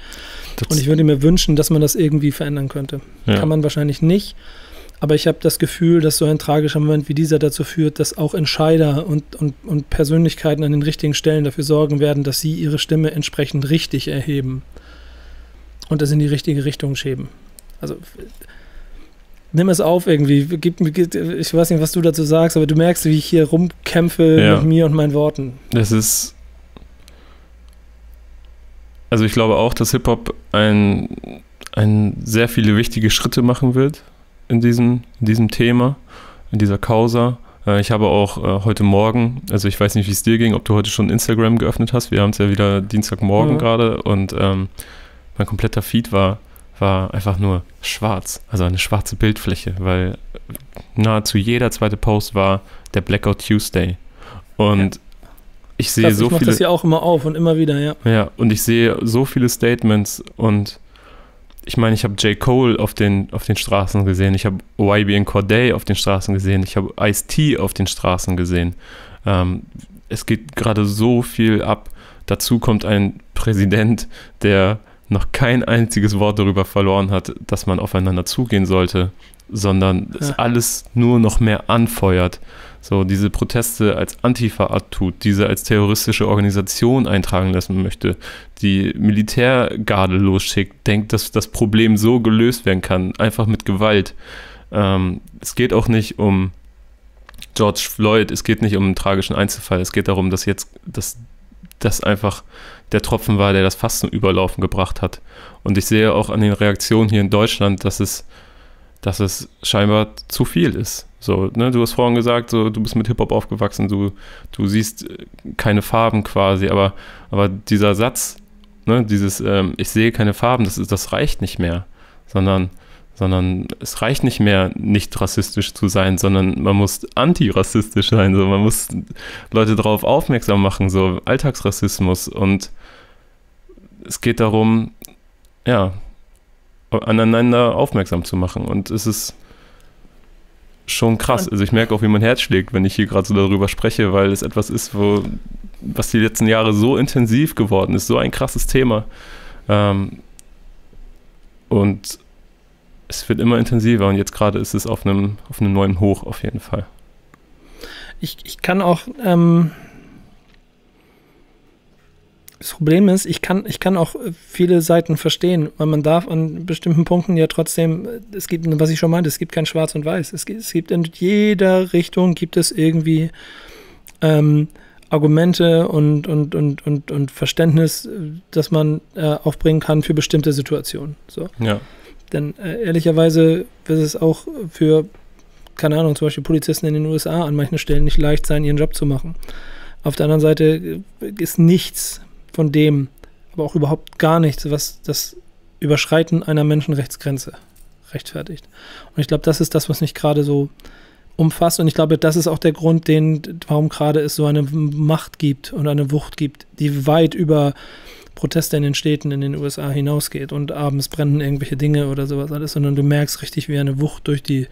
Das und ich würde mir wünschen, dass man das irgendwie verändern könnte. Ja. Kann man wahrscheinlich nicht. Aber ich habe das Gefühl, dass so ein tragischer Moment wie dieser dazu führt, dass auch Entscheider und, und, und Persönlichkeiten an den richtigen Stellen dafür sorgen werden, dass sie ihre Stimme entsprechend richtig erheben und das in die richtige Richtung schieben. Also nimm es auf irgendwie. Gib, ich weiß nicht, was du dazu sagst, aber du merkst, wie ich hier rumkämpfe ja. mit mir und meinen Worten.
Das ist. Also ich glaube auch, dass Hip-Hop ein, ein sehr viele wichtige Schritte machen wird in diesem, in diesem Thema, in dieser Causa. Äh, ich habe auch äh, heute Morgen, also ich weiß nicht, wie es dir ging, ob du heute schon Instagram geöffnet hast. Wir haben es ja wieder Dienstagmorgen mhm. gerade und ähm, mein kompletter Feed war war einfach nur schwarz, also eine schwarze Bildfläche, weil nahezu jeder zweite Post war der Blackout Tuesday. Und ja. ich sehe das, so ich viele. Ich
das ja auch immer auf und immer wieder, ja.
Ja, und ich sehe so viele Statements und ich meine, ich habe J. Cole auf den, auf den Straßen gesehen, ich habe YB Corday auf den Straßen gesehen, ich habe Ice-T auf den Straßen gesehen. Ähm, es geht gerade so viel ab. Dazu kommt ein Präsident, der noch kein einziges Wort darüber verloren hat, dass man aufeinander zugehen sollte, sondern ja. es alles nur noch mehr anfeuert. So diese Proteste als Antifa abtut, diese als terroristische Organisation eintragen lassen möchte, die Militärgarde losschickt, denkt, dass das Problem so gelöst werden kann, einfach mit Gewalt. Ähm, es geht auch nicht um George Floyd, es geht nicht um einen tragischen Einzelfall, es geht darum, dass jetzt, dass das einfach der Tropfen war, der das Fass zum Überlaufen gebracht hat. Und ich sehe auch an den Reaktionen hier in Deutschland, dass es, dass es scheinbar zu viel ist. So, ne, du hast vorhin gesagt, so, du bist mit Hip-Hop aufgewachsen, du, du siehst keine Farben quasi, aber, aber dieser Satz, ne, dieses, ähm, ich sehe keine Farben, das, das reicht nicht mehr, sondern, sondern es reicht nicht mehr, nicht rassistisch zu sein, sondern man muss antirassistisch sein, so, man muss Leute darauf aufmerksam machen, so Alltagsrassismus und es geht darum, ja, aneinander aufmerksam zu machen und es ist schon krass. Also ich merke auch, wie mein Herz schlägt, wenn ich hier gerade so darüber spreche, weil es etwas ist, wo, was die letzten Jahre so intensiv geworden ist, so ein krasses Thema. Ähm, und es wird immer intensiver und jetzt gerade ist es auf einem, auf einem neuen Hoch auf jeden Fall.
Ich, ich kann auch ähm, das Problem ist, ich kann, ich kann auch viele Seiten verstehen, weil man darf an bestimmten Punkten ja trotzdem, es gibt, was ich schon meinte, es gibt kein Schwarz und Weiß. Es gibt, es gibt in jeder Richtung gibt es irgendwie ähm, Argumente und, und, und, und, und Verständnis, das man äh, aufbringen kann für bestimmte Situationen. So.
Ja.
Denn äh, ehrlicherweise wird es auch für, keine Ahnung, zum Beispiel Polizisten in den USA an manchen Stellen nicht leicht sein, ihren Job zu machen. Auf der anderen Seite ist nichts von dem, aber auch überhaupt gar nichts, was das Überschreiten einer Menschenrechtsgrenze rechtfertigt. Und ich glaube, das ist das, was mich gerade so umfasst. Und ich glaube, das ist auch der Grund, den, warum gerade es so eine Macht gibt und eine Wucht gibt, die weit über Proteste in den Städten in den USA hinausgeht und abends brennen irgendwelche Dinge oder sowas alles, sondern du merkst richtig, wie eine Wucht durch die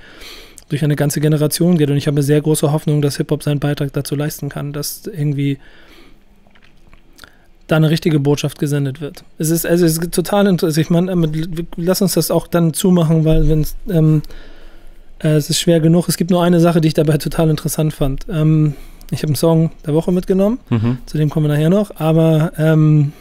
durch eine ganze Generation geht. Und ich habe sehr große Hoffnung, dass Hip-Hop seinen Beitrag dazu leisten kann, dass irgendwie da eine richtige Botschaft gesendet wird. Es ist, also es ist total interessant. Ich meine, lass uns das auch dann zumachen, weil wenn ähm, äh, es ist schwer genug. Es gibt nur eine Sache, die ich dabei total interessant fand. Ähm, ich habe einen Song der Woche mitgenommen, mhm. zu dem kommen wir nachher noch, aber ähm,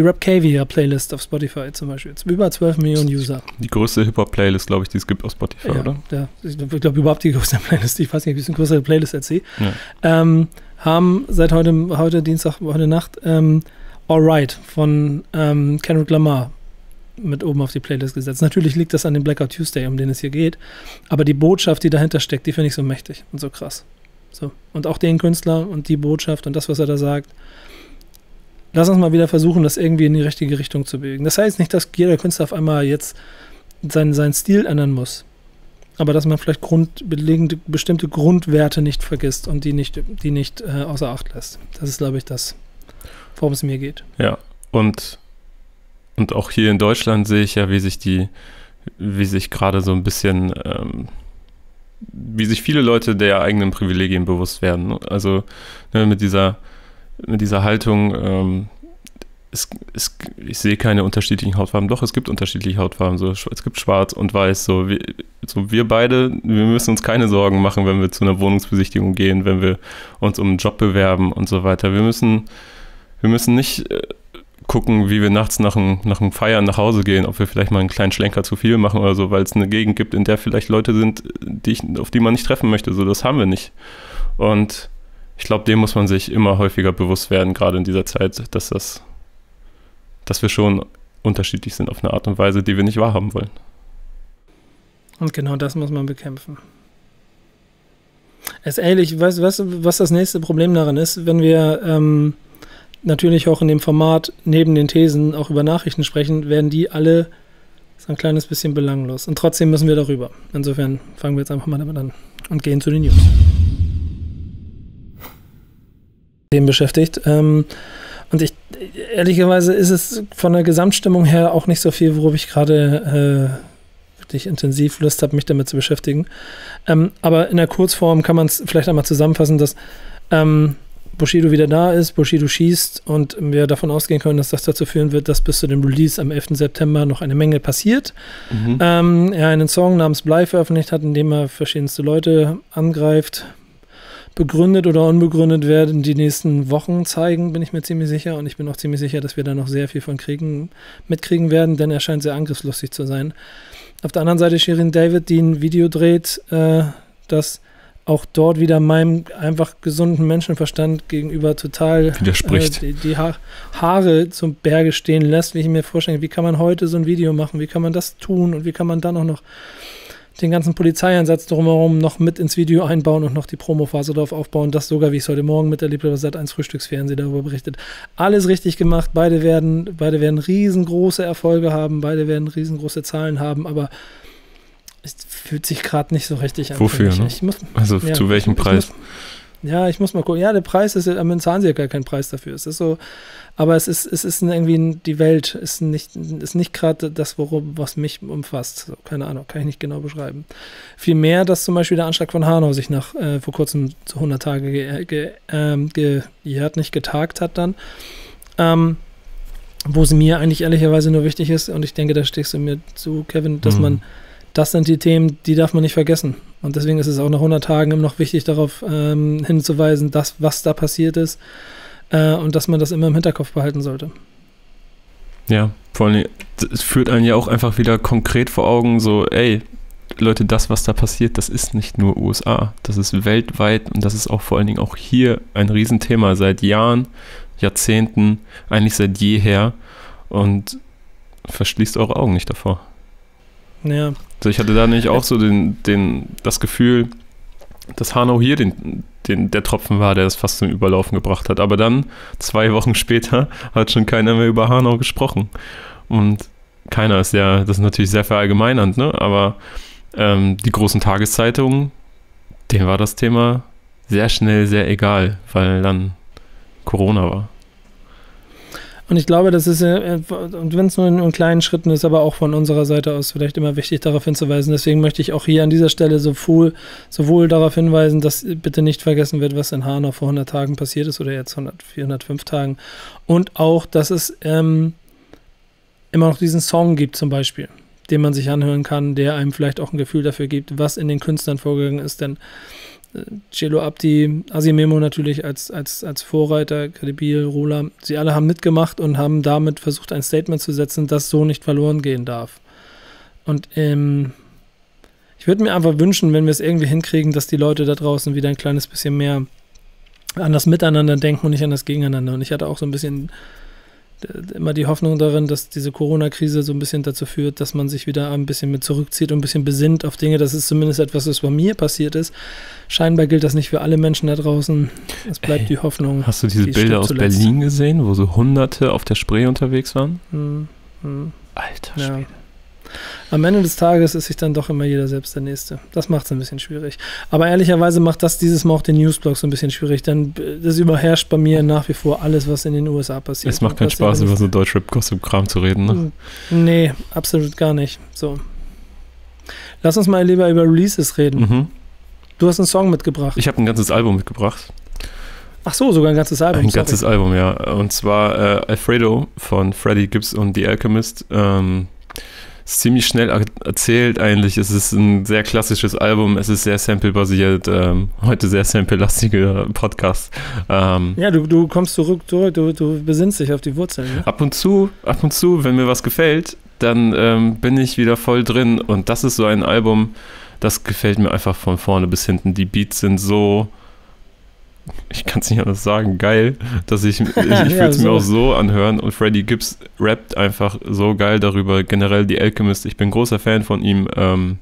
die Rap Cavia Playlist auf Spotify zum Beispiel. Über 12 Millionen User.
Die größte Hip-Hop-Playlist, glaube ich, die es gibt auf Spotify,
ja,
oder?
Ja, ich glaube überhaupt die größte [laughs] Playlist. Ich weiß nicht, wie es eine größere Playlist als sie. Ja. Ähm, haben seit heute, heute Dienstag, heute Nacht ähm, Alright von ähm, Kendrick Lamar mit oben auf die Playlist gesetzt. Natürlich liegt das an dem Blackout Tuesday, um den es hier geht, aber die Botschaft, die dahinter steckt, die finde ich so mächtig und so krass. So. Und auch den Künstler und die Botschaft und das, was er da sagt. Lass uns mal wieder versuchen, das irgendwie in die richtige Richtung zu bewegen. Das heißt nicht, dass jeder Künstler auf einmal jetzt seinen, seinen Stil ändern muss aber dass man vielleicht grundlegende, bestimmte Grundwerte nicht vergisst und die nicht, die nicht äh, außer Acht lässt. Das ist, glaube ich, das, worum es mir geht.
Ja, und, und auch hier in Deutschland sehe ich ja, wie sich die, wie sich gerade so ein bisschen, ähm, wie sich viele Leute der eigenen Privilegien bewusst werden. Also ne, mit dieser, mit dieser Haltung, ähm, es, es, ich sehe keine unterschiedlichen Hautfarben. Doch, es gibt unterschiedliche Hautfarben. So, es gibt schwarz und weiß. So wir, so, wir beide, wir müssen uns keine Sorgen machen, wenn wir zu einer Wohnungsbesichtigung gehen, wenn wir uns um einen Job bewerben und so weiter. Wir müssen, wir müssen nicht äh, gucken, wie wir nachts nach dem, nach Feiern nach Hause gehen, ob wir vielleicht mal einen kleinen Schlenker zu viel machen oder so, weil es eine Gegend gibt, in der vielleicht Leute sind, die ich, auf die man nicht treffen möchte. So, das haben wir nicht. Und ich glaube, dem muss man sich immer häufiger bewusst werden, gerade in dieser Zeit, dass das dass wir schon unterschiedlich sind auf eine Art und Weise, die wir nicht wahrhaben wollen.
Und genau das muss man bekämpfen. Es ist ehrlich, weißt du, was, das nächste Problem daran ist, wenn wir ähm, natürlich auch in dem Format neben den Thesen auch über Nachrichten sprechen, werden die alle so ein kleines bisschen belanglos. Und trotzdem müssen wir darüber. Insofern fangen wir jetzt einfach mal damit an und gehen zu den News. Dem beschäftigt. Ähm, und ich, ehrlicherweise ist es von der Gesamtstimmung her auch nicht so viel, worauf ich gerade äh, wirklich intensiv Lust habe, mich damit zu beschäftigen. Ähm, aber in der Kurzform kann man es vielleicht einmal zusammenfassen, dass ähm, Bushido wieder da ist, Bushido schießt und wir davon ausgehen können, dass das dazu führen wird, dass bis zu dem Release am 11. September noch eine Menge passiert. Mhm. Ähm, er einen Song namens Blei veröffentlicht hat, in dem er verschiedenste Leute angreift, begründet oder unbegründet werden die nächsten Wochen zeigen, bin ich mir ziemlich sicher. Und ich bin auch ziemlich sicher, dass wir da noch sehr viel von kriegen, mitkriegen werden, denn er scheint sehr angriffslustig zu sein. Auf der anderen Seite Shirin David, die ein Video dreht, äh, das auch dort wieder meinem einfach gesunden Menschenverstand gegenüber total
widerspricht.
Äh, die, die ha Haare zum Berge stehen lässt, wie ich mir vorstelle, wie kann man heute so ein Video machen, wie kann man das tun und wie kann man dann auch noch den ganzen Polizeieinsatz drumherum noch mit ins Video einbauen und noch die Promophase darauf aufbauen. Das sogar, wie ich es heute Morgen miterlebt habe, seit eins Frühstücksfernsehen darüber berichtet. Alles richtig gemacht. Beide werden, beide werden riesengroße Erfolge haben. Beide werden riesengroße Zahlen haben. Aber es fühlt sich gerade nicht so richtig
an. Wofür? Ne? Muss, also ja, zu welchem Preis?
Muss, ja, ich muss mal gucken. Ja, der Preis ist, am Ende zahlen sie ja gar keinen Preis dafür. Es ist so, aber es ist, es ist irgendwie, die Welt ist nicht, ist nicht gerade das, worum, was mich umfasst. So, keine Ahnung, kann ich nicht genau beschreiben. Vielmehr, dass zum Beispiel der Anschlag von Hanau sich nach äh, vor kurzem zu 100 Tage ge, ge, ähm, gejährt, nicht getagt hat dann. Ähm, wo es mir eigentlich ehrlicherweise nur wichtig ist, und ich denke, da stehst du mir zu, Kevin, dass mhm. man das sind die Themen, die darf man nicht vergessen. Und deswegen ist es auch nach 100 Tagen immer noch wichtig, darauf ähm, hinzuweisen, dass, was da passiert ist äh, und dass man das immer im Hinterkopf behalten sollte.
Ja, vor allem, es führt einen ja auch einfach wieder konkret vor Augen, so, ey, Leute, das, was da passiert, das ist nicht nur USA, das ist weltweit und das ist auch vor allen Dingen auch hier ein Riesenthema seit Jahren, Jahrzehnten, eigentlich seit jeher und verschließt eure Augen nicht davor.
Ja.
Ich hatte da nicht auch so den, den, das Gefühl, dass Hanau hier den, den, der Tropfen war, der das fast zum Überlaufen gebracht hat. Aber dann, zwei Wochen später, hat schon keiner mehr über Hanau gesprochen. Und keiner ist ja, das ist natürlich sehr verallgemeinernd, ne? aber ähm, die großen Tageszeitungen, denen war das Thema sehr schnell sehr egal, weil dann Corona war.
Und ich glaube, das ist, äh, und wenn es nur in, in, kleinen Schritten ist, aber auch von unserer Seite aus vielleicht immer wichtig, darauf hinzuweisen. Deswegen möchte ich auch hier an dieser Stelle sowohl, sowohl darauf hinweisen, dass bitte nicht vergessen wird, was in Hanau vor 100 Tagen passiert ist oder jetzt 100, 405 Tagen. Und auch, dass es ähm, immer noch diesen Song gibt, zum Beispiel, den man sich anhören kann, der einem vielleicht auch ein Gefühl dafür gibt, was in den Künstlern vorgegangen ist. Denn Celo Abdi, Asimemo natürlich als, als, als Vorreiter, Kredibil, Rula, sie alle haben mitgemacht und haben damit versucht, ein Statement zu setzen, das so nicht verloren gehen darf. Und ähm, ich würde mir einfach wünschen, wenn wir es irgendwie hinkriegen, dass die Leute da draußen wieder ein kleines bisschen mehr an das Miteinander denken und nicht an das Gegeneinander. Und ich hatte auch so ein bisschen immer die Hoffnung darin, dass diese Corona-Krise so ein bisschen dazu führt, dass man sich wieder ein bisschen mit zurückzieht und ein bisschen besinnt auf Dinge. Das ist zumindest etwas, was bei mir passiert ist. Scheinbar gilt das nicht für alle Menschen da draußen. Es bleibt Ey, die Hoffnung.
Hast du diese die Bilder aus zuletzt. Berlin gesehen, wo so Hunderte auf der Spree unterwegs waren?
Hm, hm.
Alter Schwede. Ja.
Am Ende des Tages ist sich dann doch immer jeder selbst der Nächste. Das macht es ein bisschen schwierig. Aber ehrlicherweise macht das dieses Mal auch den Newsblog so ein bisschen schwierig, denn das überherrscht bei mir nach wie vor alles, was in den USA passiert.
Es macht keinen Spaß, über so Deutschrap-Gossip-Kram zu reden, ne?
Nee, absolut gar nicht. So. Lass uns mal lieber über Releases reden. Mhm. Du hast einen Song mitgebracht.
Ich habe ein ganzes Album mitgebracht.
Ach so, sogar ein ganzes Album.
Ein sorry. ganzes Album, ja. Und zwar äh, Alfredo von Freddie Gibbs und The Alchemist. Ähm, ziemlich schnell erzählt eigentlich. Es ist ein sehr klassisches Album. Es ist sehr sample-basiert. Ähm, heute sehr sample-lastiger Podcast.
Ähm, ja, du, du kommst zurück, zurück du, du besinnst dich auf die Wurzeln. Ne?
Ab und zu, ab und zu, wenn mir was gefällt, dann ähm, bin ich wieder voll drin. Und das ist so ein Album, das gefällt mir einfach von vorne bis hinten. Die Beats sind so ich kann es nicht anders sagen, geil, dass ich, [laughs] ich, ich würde es mir auch so anhören und Freddie Gibbs rappt einfach so geil darüber. Generell die Alchemist, ich bin großer Fan von ihm. Ähm,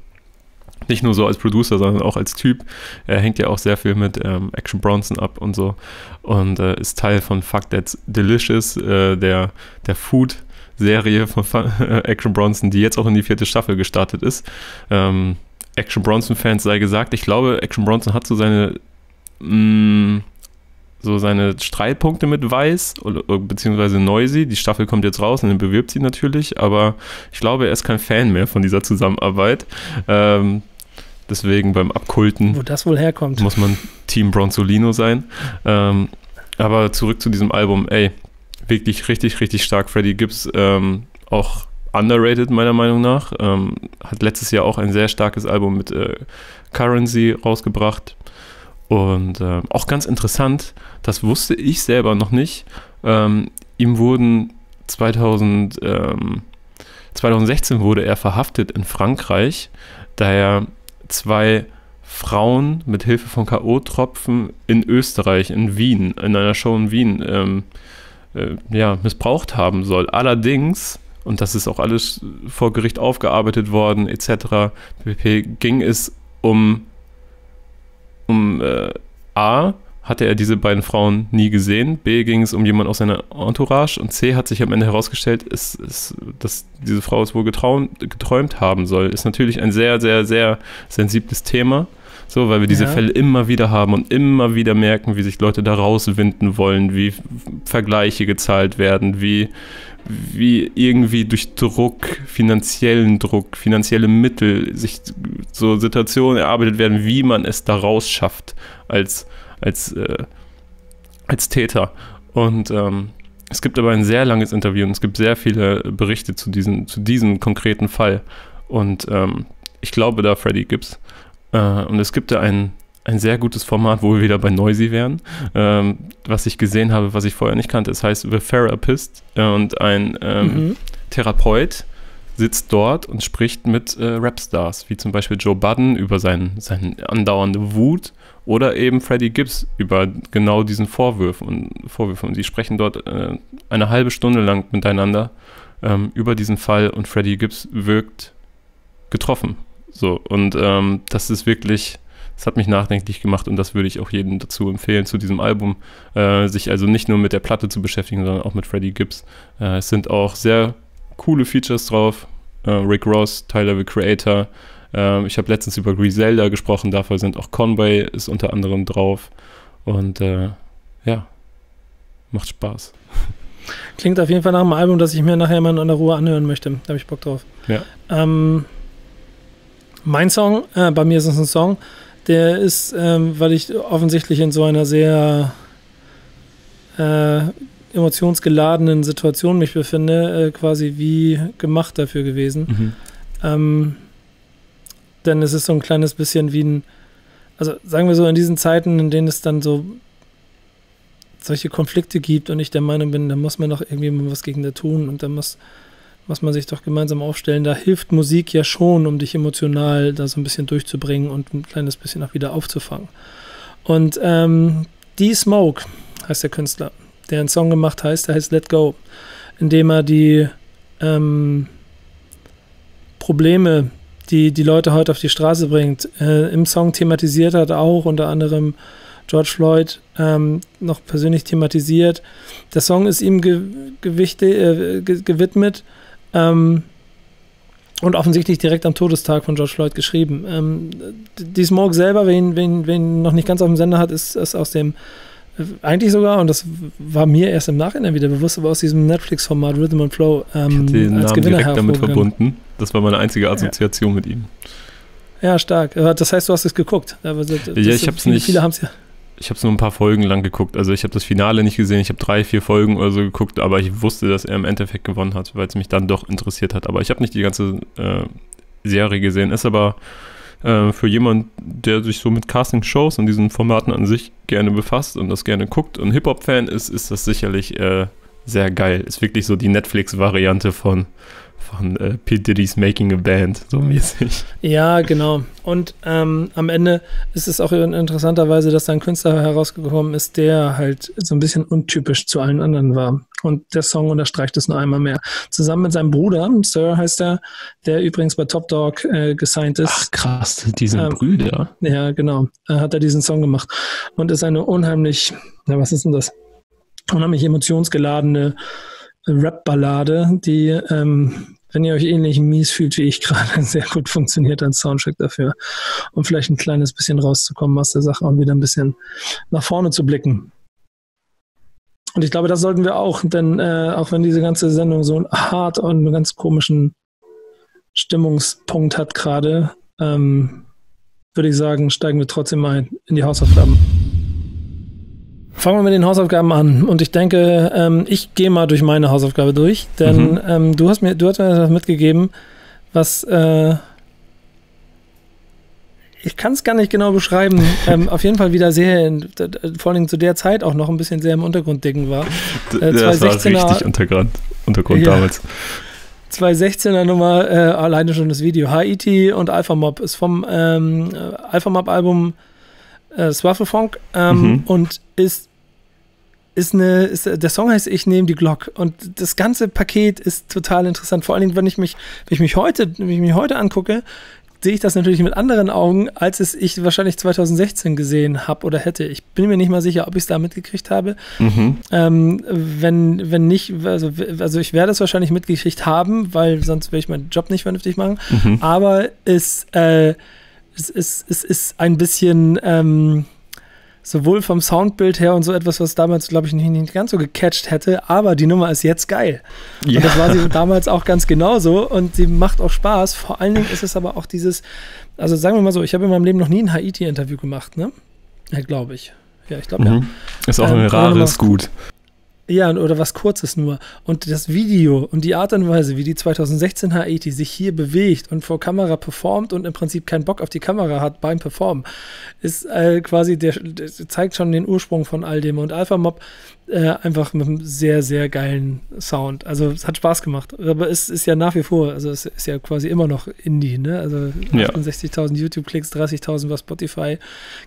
nicht nur so als Producer, sondern auch als Typ. Er hängt ja auch sehr viel mit ähm, Action Bronson ab und so und äh, ist Teil von Fuck That's Delicious, äh, der, der Food-Serie von [laughs] Action Bronson, die jetzt auch in die vierte Staffel gestartet ist. Ähm, Action Bronson-Fans sei gesagt, ich glaube, Action Bronson hat so seine mh, mm, so seine Streitpunkte mit Weiß, oder, beziehungsweise Noisy. Die Staffel kommt jetzt raus und dann bewirbt sie natürlich, aber ich glaube, er ist kein Fan mehr von dieser Zusammenarbeit. Ähm, deswegen beim Abkulten.
Wo das wohl herkommt.
Muss man Team Bronzolino sein. Ähm, aber zurück zu diesem Album, ey, wirklich richtig, richtig stark. Freddie Gibbs, ähm, auch underrated meiner Meinung nach. Ähm, hat letztes Jahr auch ein sehr starkes Album mit äh, Currency rausgebracht. Und äh, auch ganz interessant, das wusste ich selber noch nicht. Ähm, ihm wurden 2000, ähm, 2016 wurde er verhaftet in Frankreich, da er zwei Frauen mit Hilfe von K.O.-Tropfen in Österreich, in Wien, in einer Show in Wien, ähm, äh, ja, missbraucht haben soll. Allerdings und das ist auch alles vor Gericht aufgearbeitet worden, etc. ging es um, um äh, A, hatte er diese beiden Frauen nie gesehen. B ging es um jemanden aus seiner Entourage. Und C hat sich am Ende herausgestellt, ist, ist, dass diese Frau es wohl getraum, geträumt haben soll. Ist natürlich ein sehr, sehr, sehr sensibles Thema. So, weil wir diese ja. Fälle immer wieder haben und immer wieder merken, wie sich Leute da rauswinden wollen, wie Vergleiche gezahlt werden, wie, wie irgendwie durch Druck, finanziellen Druck, finanzielle Mittel sich so Situationen erarbeitet werden, wie man es da raus schafft als als, äh, als Täter. Und ähm, es gibt aber ein sehr langes Interview und es gibt sehr viele Berichte zu, diesen, zu diesem konkreten Fall. Und ähm, ich glaube da Freddy Gibbs. Äh, und es gibt da ein, ein sehr gutes Format, wo wir wieder bei Noisy wären, ähm, was ich gesehen habe, was ich vorher nicht kannte. Es heißt The Therapist äh, und ein ähm, mhm. Therapeut sitzt dort und spricht mit äh, Rapstars, wie zum Beispiel Joe Budden über sein, seine andauernde Wut oder eben Freddie Gibbs über genau diesen Vorwürfen und Vorwürfen. Und sie sprechen dort äh, eine halbe Stunde lang miteinander ähm, über diesen Fall und Freddie Gibbs wirkt getroffen. So, und ähm, das ist wirklich, das hat mich nachdenklich gemacht und das würde ich auch jedem dazu empfehlen, zu diesem Album, äh, sich also nicht nur mit der Platte zu beschäftigen, sondern auch mit Freddie Gibbs. Äh, es sind auch sehr coole Features drauf. Äh, Rick Ross, Tyler the Creator, ähm, ich habe letztens über Griselda gesprochen, dafür sind auch Conway ist unter anderem drauf. Und äh, ja, macht Spaß.
Klingt auf jeden Fall nach einem Album, das ich mir nachher mal in der Ruhe anhören möchte. Da habe ich Bock drauf.
Ja.
Ähm, mein Song, äh, bei mir ist es ein Song, der ist, ähm, weil ich offensichtlich in so einer sehr äh, emotionsgeladenen Situation mich befinde, äh, quasi wie gemacht dafür gewesen. Mhm. Ähm, denn es ist so ein kleines bisschen wie ein, also sagen wir so, in diesen Zeiten, in denen es dann so solche Konflikte gibt und ich der Meinung bin, da muss man doch irgendwie mal was gegen da tun und da muss, muss man sich doch gemeinsam aufstellen. Da hilft Musik ja schon, um dich emotional da so ein bisschen durchzubringen und ein kleines bisschen auch wieder aufzufangen. Und ähm, D-Smoke heißt der Künstler, der einen Song gemacht heißt, der heißt Let Go, indem er die ähm, Probleme, die die Leute heute auf die Straße bringt. Äh, Im Song thematisiert hat auch unter anderem George Floyd ähm, noch persönlich thematisiert. Der Song ist ihm ge gewichte, äh, ge gewidmet ähm, und offensichtlich direkt am Todestag von George Floyd geschrieben. Ähm, die Smoke selber, wen, wen, wen noch nicht ganz auf dem Sender hat, ist, ist aus dem eigentlich sogar, und das war mir erst im Nachhinein wieder bewusst, aber aus diesem Netflix-Format Rhythm and Flow
ähm, ich den als Namen Gewinner direkt damit verbunden. Das war meine einzige Assoziation ja. mit ihm.
Ja, stark. Das heißt, du hast es geguckt. Das,
ja, ich habe es nicht. Viele haben es ja. Ich habe es nur ein paar Folgen lang geguckt. Also ich habe das Finale nicht gesehen. Ich habe drei, vier Folgen oder so geguckt, aber ich wusste, dass er im Endeffekt gewonnen hat, weil es mich dann doch interessiert hat. Aber ich habe nicht die ganze äh, Serie gesehen. Ist aber äh, für jemanden, der sich so mit Casting-Shows und diesen Formaten an sich gerne befasst und das gerne guckt und Hip-Hop-Fan ist, ist das sicherlich äh, sehr geil. Ist wirklich so die Netflix-Variante von von äh, P. Diddy's Making a Band, so mäßig.
Ja, genau. Und ähm, am Ende ist es auch interessanterweise, dass da ein Künstler herausgekommen ist, der halt so ein bisschen untypisch zu allen anderen war. Und der Song unterstreicht es nur einmal mehr. Zusammen mit seinem Bruder, Sir heißt er, der übrigens bei Top Dog äh, gesigned ist. Ach
krass, diese ähm, Brüder.
Ja, genau. Äh, hat er diesen Song gemacht. Und ist eine unheimlich, na, was ist denn das? Unheimlich emotionsgeladene Rap-Ballade, die, ähm, wenn ihr euch ähnlich mies fühlt wie ich gerade, [laughs] sehr gut funktioniert als Soundtrack dafür, um vielleicht ein kleines bisschen rauszukommen aus der Sache und wieder ein bisschen nach vorne zu blicken. Und ich glaube, das sollten wir auch, denn äh, auch wenn diese ganze Sendung so einen hart und einen ganz komischen Stimmungspunkt hat gerade, ähm, würde ich sagen, steigen wir trotzdem mal in die Hausaufgaben. Fangen wir mit den Hausaufgaben an. Und ich denke, ähm, ich gehe mal durch meine Hausaufgabe durch, denn mhm. ähm, du hast mir, du hast mir das mitgegeben, was äh, ich kann es gar nicht genau beschreiben. [laughs] ähm, auf jeden Fall wieder sehr, vor allem zu der Zeit auch noch ein bisschen sehr im Untergrunddicken war.
Äh, das war richtig Untergrund, Untergrund ja. damals.
2016er Nummer, äh, alleine schon das Video. Haiti und Alpha Mob ist vom ähm, Alpha Mob Album äh, Swaffle Funk ähm, mhm. und ist ist eine, ist, der Song heißt Ich nehme die Glock und das ganze Paket ist total interessant. Vor allen Dingen, wenn ich mich, wenn ich mich heute, wenn ich mich heute angucke, sehe ich das natürlich mit anderen Augen, als es ich wahrscheinlich 2016 gesehen habe oder hätte. Ich bin mir nicht mal sicher, ob ich es da mitgekriegt habe. Mhm. Ähm, wenn, wenn nicht, also, also ich werde es wahrscheinlich mitgekriegt haben, weil sonst werde ich meinen Job nicht vernünftig machen. Mhm. Aber es, äh, es, es, es ist ein bisschen. Ähm, sowohl vom Soundbild her und so etwas, was damals, glaube ich, nicht, nicht, ganz so gecatcht hätte, aber die Nummer ist jetzt geil. Ja. Und das war sie damals auch ganz genauso und sie macht auch Spaß. Vor allen Dingen ist es aber auch dieses, also sagen wir mal so, ich habe in meinem Leben noch nie ein Haiti-Interview gemacht, ne? Ja, glaube ich. Ja, ich glaube mhm. ja.
Ist auch ähm, ein rares Gut.
Ja, oder was Kurzes nur. Und das Video und die Art und Weise, wie die 2016 Haiti sich hier bewegt und vor Kamera performt und im Prinzip keinen Bock auf die Kamera hat beim Performen, ist äh, quasi, der, der, zeigt schon den Ursprung von all dem. Und Alpha Mob äh, einfach mit einem sehr, sehr geilen Sound. Also es hat Spaß gemacht. Aber es ist ja nach wie vor, also es ist ja quasi immer noch Indie, ne? Also ja. 68.000 YouTube-Klicks, 30.000 bei Spotify,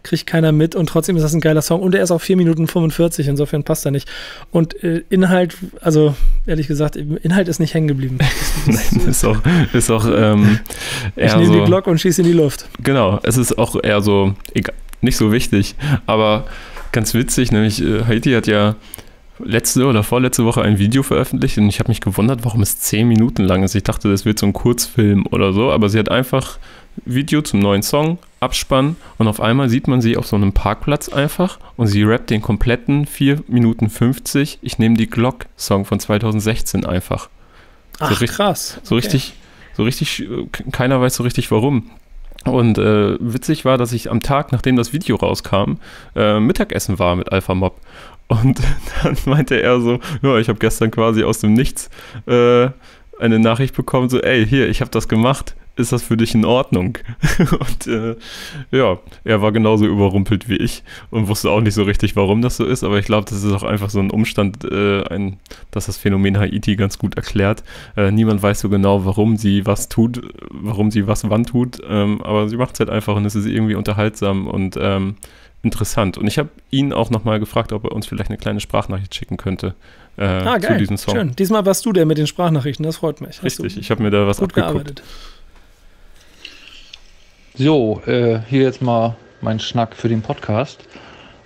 kriegt keiner mit und trotzdem ist das ein geiler Song und er ist auch 4 Minuten 45, insofern passt er nicht. Und äh, Inhalt, also ehrlich gesagt, Inhalt ist nicht hängen geblieben. [laughs]
Nein, ist auch, ist auch ähm,
Ich nehme so, die Glocke und schieße in die Luft.
Genau, es ist auch eher so, egal, nicht so wichtig, aber ganz witzig, nämlich äh, Haiti hat ja letzte oder vorletzte Woche ein Video veröffentlicht und ich habe mich gewundert, warum es zehn Minuten lang ist. Ich dachte, das wird so ein Kurzfilm oder so, aber sie hat einfach Video zum neuen Song, Abspann und auf einmal sieht man sie auf so einem Parkplatz einfach und sie rappt den kompletten 4 Minuten 50 Ich nehme die Glock-Song von 2016 einfach.
Ach, so richtig, krass.
So okay. richtig, so richtig, äh, keiner weiß so richtig warum. Und äh, witzig war, dass ich am Tag, nachdem das Video rauskam, äh, Mittagessen war mit Alpha Mob. Und [laughs] dann meinte er so, ja, ich habe gestern quasi aus dem Nichts äh, eine Nachricht bekommen, so, ey, hier, ich habe das gemacht ist das für dich in Ordnung? [laughs] und äh, ja, er war genauso überrumpelt wie ich und wusste auch nicht so richtig, warum das so ist, aber ich glaube, das ist auch einfach so ein Umstand, äh, ein, dass das Phänomen Haiti ganz gut erklärt. Äh, niemand weiß so genau, warum sie was tut, warum sie was wann tut, ähm, aber sie macht es halt einfach und es ist irgendwie unterhaltsam und ähm, interessant. Und ich habe ihn auch nochmal gefragt, ob er uns vielleicht eine kleine Sprachnachricht schicken könnte. Äh, ah, geil. zu diesem Song. Schön.
Diesmal warst du der mit den Sprachnachrichten, das freut mich.
Richtig, ich habe mir da was gut abgeguckt. Gearbeitet.
So, äh, hier jetzt mal mein Schnack für den Podcast.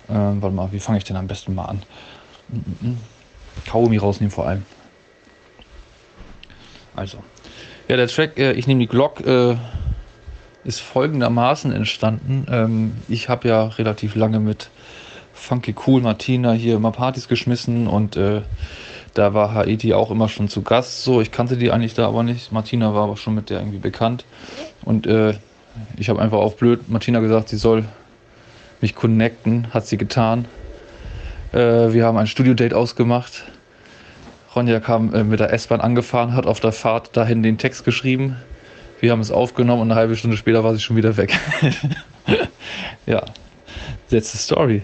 Äh, warte mal, wie fange ich denn am besten mal an? Mhm. Kaugummi rausnehmen vor allem. Also, ja, der Track, äh, ich nehme die Glock, äh, ist folgendermaßen entstanden. Ähm, ich habe ja relativ lange mit Funky Cool Martina hier immer Partys geschmissen und äh, da war Haiti auch immer schon zu Gast. So, ich kannte die eigentlich da aber nicht. Martina war aber schon mit der irgendwie bekannt. Und äh, ich habe einfach auf blöd Martina gesagt, sie soll mich connecten, hat sie getan. Äh, wir haben ein Studio-Date ausgemacht. Ronja kam äh, mit der S-Bahn angefahren, hat auf der Fahrt dahin den Text geschrieben. Wir haben es aufgenommen und eine halbe Stunde später war sie schon wieder weg. [laughs] ja, that's the story.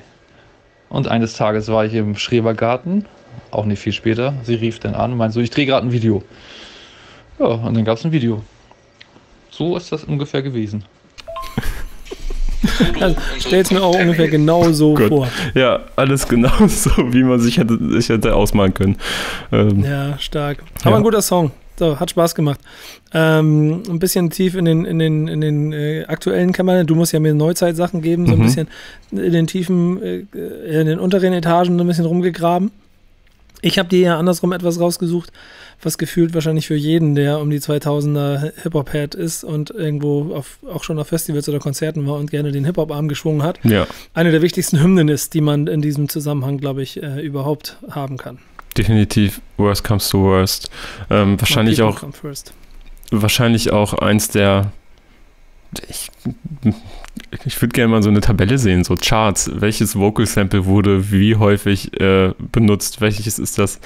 Und eines Tages war ich im Schrebergarten, auch nicht viel später. Sie rief dann an und meinte so, ich drehe gerade ein Video. Ja, und dann gab es ein Video. So ist das ungefähr gewesen. [laughs]
Also, Stell es mir auch ungefähr genau so Gut. vor.
Ja, alles genau [laughs] so, wie man sich hätte, sich hätte ausmalen können.
Ähm, ja, stark. Aber ja. ein guter Song. So, hat Spaß gemacht. Ähm, ein bisschen tief in den, in den, in den äh, aktuellen Kammern. Du musst ja mir Neuzeitsachen geben, so ein mhm. bisschen in den tiefen, äh, in den unteren Etagen ein bisschen rumgegraben. Ich habe dir ja andersrum etwas rausgesucht, was gefühlt wahrscheinlich für jeden, der um die 2000er Hip-Hop-Head ist und irgendwo auf, auch schon auf Festivals oder Konzerten war und gerne den Hip-Hop-Arm geschwungen hat,
ja.
eine der wichtigsten Hymnen ist, die man in diesem Zusammenhang, glaube ich, äh, überhaupt haben kann.
Definitiv, Worst Comes to Worst. Ähm, wahrscheinlich auch wahrscheinlich auch eins der ich, ich würde gerne mal so eine Tabelle sehen, so Charts. Welches Vocal Sample wurde wie häufig äh, benutzt? Welches ist das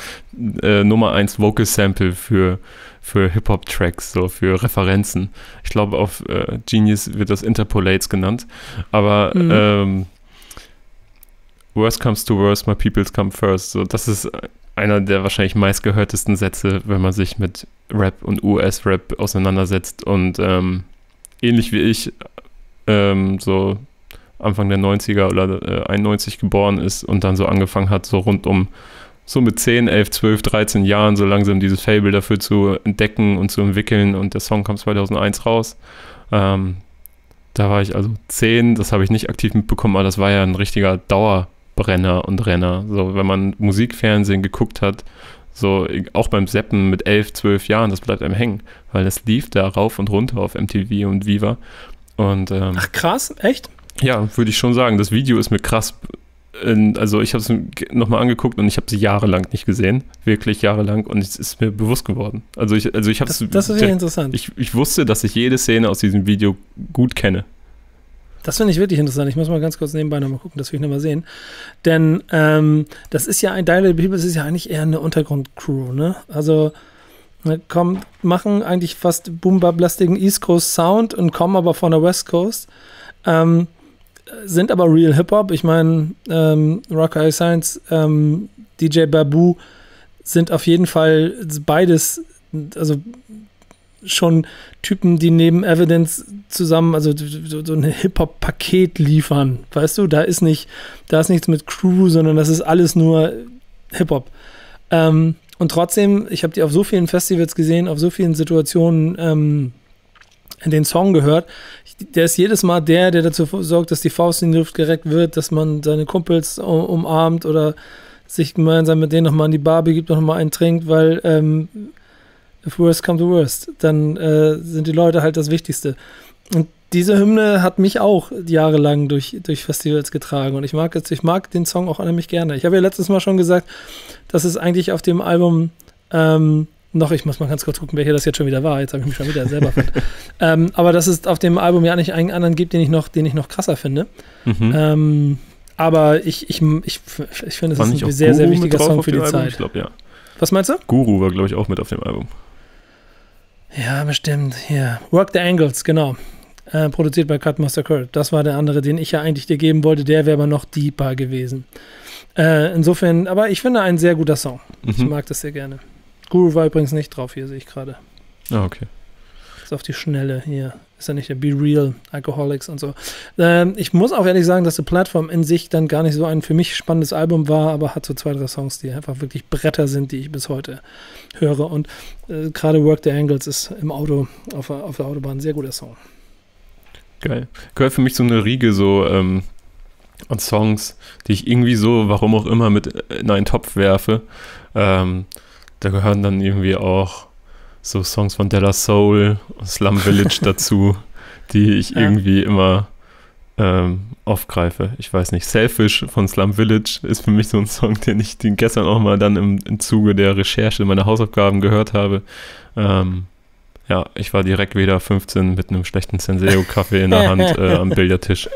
äh, Nummer 1 Vocal Sample für, für Hip-Hop-Tracks, so für Referenzen? Ich glaube, auf äh, Genius wird das Interpolates genannt. Aber mhm. ähm, Worst comes to worst, my peoples come first. So, das ist einer der wahrscheinlich meistgehörtesten Sätze, wenn man sich mit Rap und US-Rap auseinandersetzt und ähm, ähnlich wie ich ähm, so Anfang der 90er oder äh, 91 geboren ist und dann so angefangen hat, so rund um so mit 10, 11, 12, 13 Jahren so langsam dieses Fable dafür zu entdecken und zu entwickeln und der Song kam 2001 raus. Ähm, da war ich also 10, das habe ich nicht aktiv mitbekommen, aber das war ja ein richtiger Dauerbrenner und Renner. So, wenn man Musikfernsehen geguckt hat, so auch beim Seppen mit 11, 12 Jahren, das bleibt einem hängen, weil das lief da rauf und runter auf MTV und Viva. Und, ähm,
Ach krass, echt?
Ja, würde ich schon sagen. Das Video ist mir krass. Also ich habe es nochmal angeguckt und ich habe sie jahrelang nicht gesehen, wirklich jahrelang und es ist mir bewusst geworden. Also ich, also ich habe
Das, das ist ja interessant.
ich, ich wusste, dass ich jede Szene aus diesem Video gut kenne.
Das finde ich wirklich interessant. Ich muss mal ganz kurz nebenbei nochmal gucken, das will ich nochmal sehen. Denn ähm, das ist ja ein Dial Bibel, ist ja eigentlich eher eine Untergrundcrew, ne? Also ne, kommen, machen eigentlich fast boombablastigen East Coast Sound und kommen aber von der West Coast. Ähm, sind aber Real Hip-Hop. Ich meine, ähm, Rock Eye Science, ähm, DJ Babu sind auf jeden Fall beides, also schon Typen, die neben Evidence zusammen, also so, so ein Hip-Hop-Paket liefern. Weißt du, da ist nicht, da ist nichts mit Crew, sondern das ist alles nur Hip-Hop. Ähm, und trotzdem, ich habe die auf so vielen Festivals gesehen, auf so vielen Situationen ähm, den Song gehört. Der ist jedes Mal der, der dazu sorgt, dass die Faust in die Luft gereckt wird, dass man seine Kumpels umarmt oder sich gemeinsam mit denen nochmal an die Bar begibt, nochmal einen trinkt, weil ähm, if worst come to worst, dann äh, sind die Leute halt das Wichtigste. Und diese Hymne hat mich auch jahrelang durch, durch Festivals getragen und ich mag, ich mag den Song auch unheimlich gerne. Ich habe ja letztes Mal schon gesagt, dass es eigentlich auf dem Album ähm, noch, ich muss mal ganz kurz gucken, welcher das jetzt schon wieder war. Jetzt habe ich mich schon wieder selber fand. [laughs] ähm, aber dass es auf dem Album ja nicht einen anderen gibt, den ich noch, den ich noch krasser finde.
Mhm.
Ähm, aber ich, ich, ich, ich finde, es ist ein sehr, sehr
Guru
wichtiger Song für die? Zeit.
Ich glaube, ja.
Was meinst du?
Guru war, glaube ich, auch mit auf dem Album.
Ja, bestimmt. Hier. Work the Angles, genau. Äh, produziert bei Cutmaster Kurt. Das war der andere, den ich ja eigentlich dir geben wollte. Der wäre aber noch deeper gewesen. Äh, insofern, aber ich finde ein sehr guter Song. Ich
Mhm.
mag das sehr gerne. Guru war übrigens nicht drauf, hier sehe ich gerade.
Ah, okay.
Ist auf die Schnelle hier. Ist ja nicht der Be Real, Alcoholics und so. Ähm, ich muss auch ehrlich sagen, dass die Plattform in sich dann gar nicht so ein für mich spannendes Album war, aber hat so zwei, drei Songs, die einfach wirklich Bretter sind, die ich bis heute höre. Und äh, gerade Work the Angles ist im Auto, auf, der- auf der Autobahn ein sehr guter Song.
Geil. Gehört für mich so eine Riege so ähm, an Songs, die ich irgendwie so, warum auch immer, mit in einen Topf werfe. Ähm, da gehören dann irgendwie auch so Songs von Della Soul, Slum Village dazu, die ich [laughs]
Ja.
irgendwie immer ähm, aufgreife. Ich weiß nicht, Selfish von Slum Village ist für mich so ein Song, den ich den gestern auch mal dann im, im Zuge der Recherche meiner Hausaufgaben gehört habe. Ähm, ja, ich war direkt wieder 15 mit einem schlechten Senseo-Kaffee in der [laughs] Hand äh, am Billardtisch.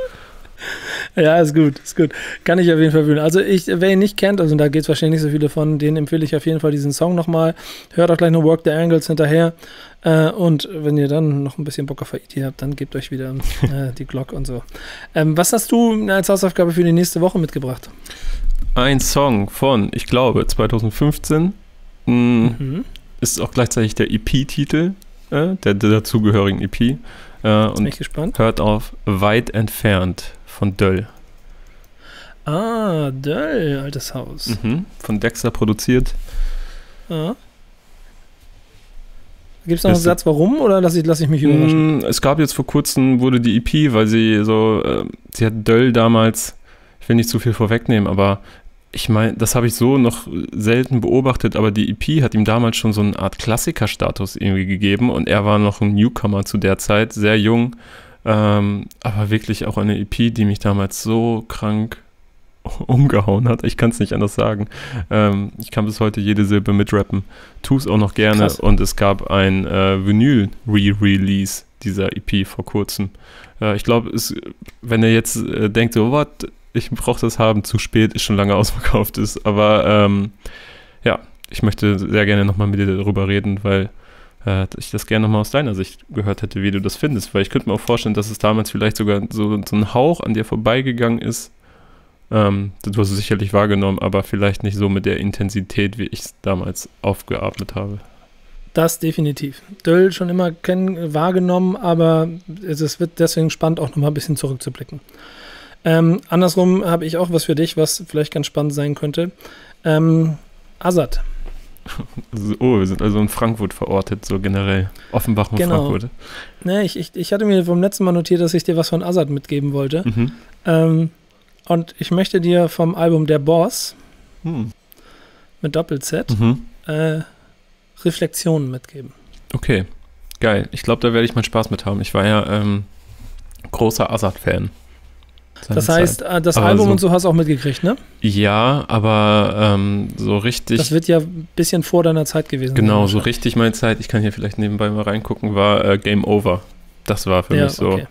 Ja, ist gut, ist gut. Kann ich auf jeden Fall fühlen. Also ich, wer ihn nicht kennt, also da geht es wahrscheinlich nicht so viele von, denen empfehle ich auf jeden Fall diesen Song nochmal. Hört auch gleich noch Work the Angles hinterher. Äh, und wenn ihr dann noch ein bisschen Bock auf Haiti habt, dann gebt euch wieder [laughs] äh, die Glock und so. Ähm, was hast du als Hausaufgabe für die nächste Woche mitgebracht?
Ein Song von, ich glaube, 2015 mh,
Mhm.
ist auch gleichzeitig der EP-Titel, äh, der, der dazugehörigen EP. Äh,
Bin
und
ich gespannt.
hört auf Weit entfernt von Döll.
Ah, Döll, altes Haus.
Mhm. Von Dexter produziert.
Ja. Gibt es noch einen Satz, warum, oder lasse ich, lass ich mich überraschen?
Mm, Es gab jetzt vor kurzem, wurde die EP, weil sie so, äh, sie hat Döll damals, ich will nicht zu viel vorwegnehmen, aber ich meine, das habe ich so noch selten beobachtet, aber die EP hat ihm damals schon so eine Art Klassikerstatus irgendwie gegeben und er war noch ein Newcomer zu der Zeit, sehr jung, ähm, aber wirklich auch eine EP, die mich damals so krank [laughs] umgehauen hat. Ich kann es nicht anders sagen. Ähm, ich kann bis heute jede Silbe mitrappen. Tu es auch noch gerne.
Krass.
Und es gab ein äh, Vinyl-Re-Release dieser EP vor kurzem. Äh, ich glaube, es- wenn ihr jetzt äh, denkt, so, was, ich brauche das haben, zu spät, ist schon lange [laughs] ausverkauft ist. Aber ähm, ja, ich möchte sehr gerne nochmal mit dir darüber reden, weil äh, ich das gerne nochmal aus deiner Sicht gehört hätte, wie du das findest. Weil ich könnte mir auch vorstellen, dass es damals vielleicht sogar so, so ein Hauch an dir vorbeigegangen ist. Ähm, du hast es sicherlich wahrgenommen, aber vielleicht nicht so mit der Intensität, wie ich es damals aufgeatmet habe.
Das definitiv. Döll schon immer kennen, wahrgenommen, aber es, es wird deswegen spannend, auch nochmal ein bisschen zurückzublicken. Ähm, andersrum habe ich auch was für dich, was vielleicht ganz spannend sein könnte. Ähm, Azad. [laughs]
Oh, wir sind also in Frankfurt verortet, so generell. Offenbach und
Genau.
Frankfurt.
Ne, ich, ich, ich hatte mir vom letzten Mal notiert, dass ich dir was von Azad mitgeben wollte.
Mhm.
Ähm, und ich möchte dir vom Album Der Boss
Hm.
mit Doppel-Z
Mhm.
äh, Reflexionen mitgeben.
Okay, geil. Ich glaube, da werde ich meinen Spaß mit haben. Ich war ja ähm, großer Assad-Fan.
Das heißt, äh, das
Aber
Album
so-
und so hast du auch mitgekriegt, ne?
Ja, aber ähm, so richtig.
Das wird ja ein bisschen vor deiner Zeit gewesen
genau, so richtig meine Zeit, ich kann hier vielleicht nebenbei mal reingucken, war äh, Game Over. Das war für
Ja,
mich so.
okay.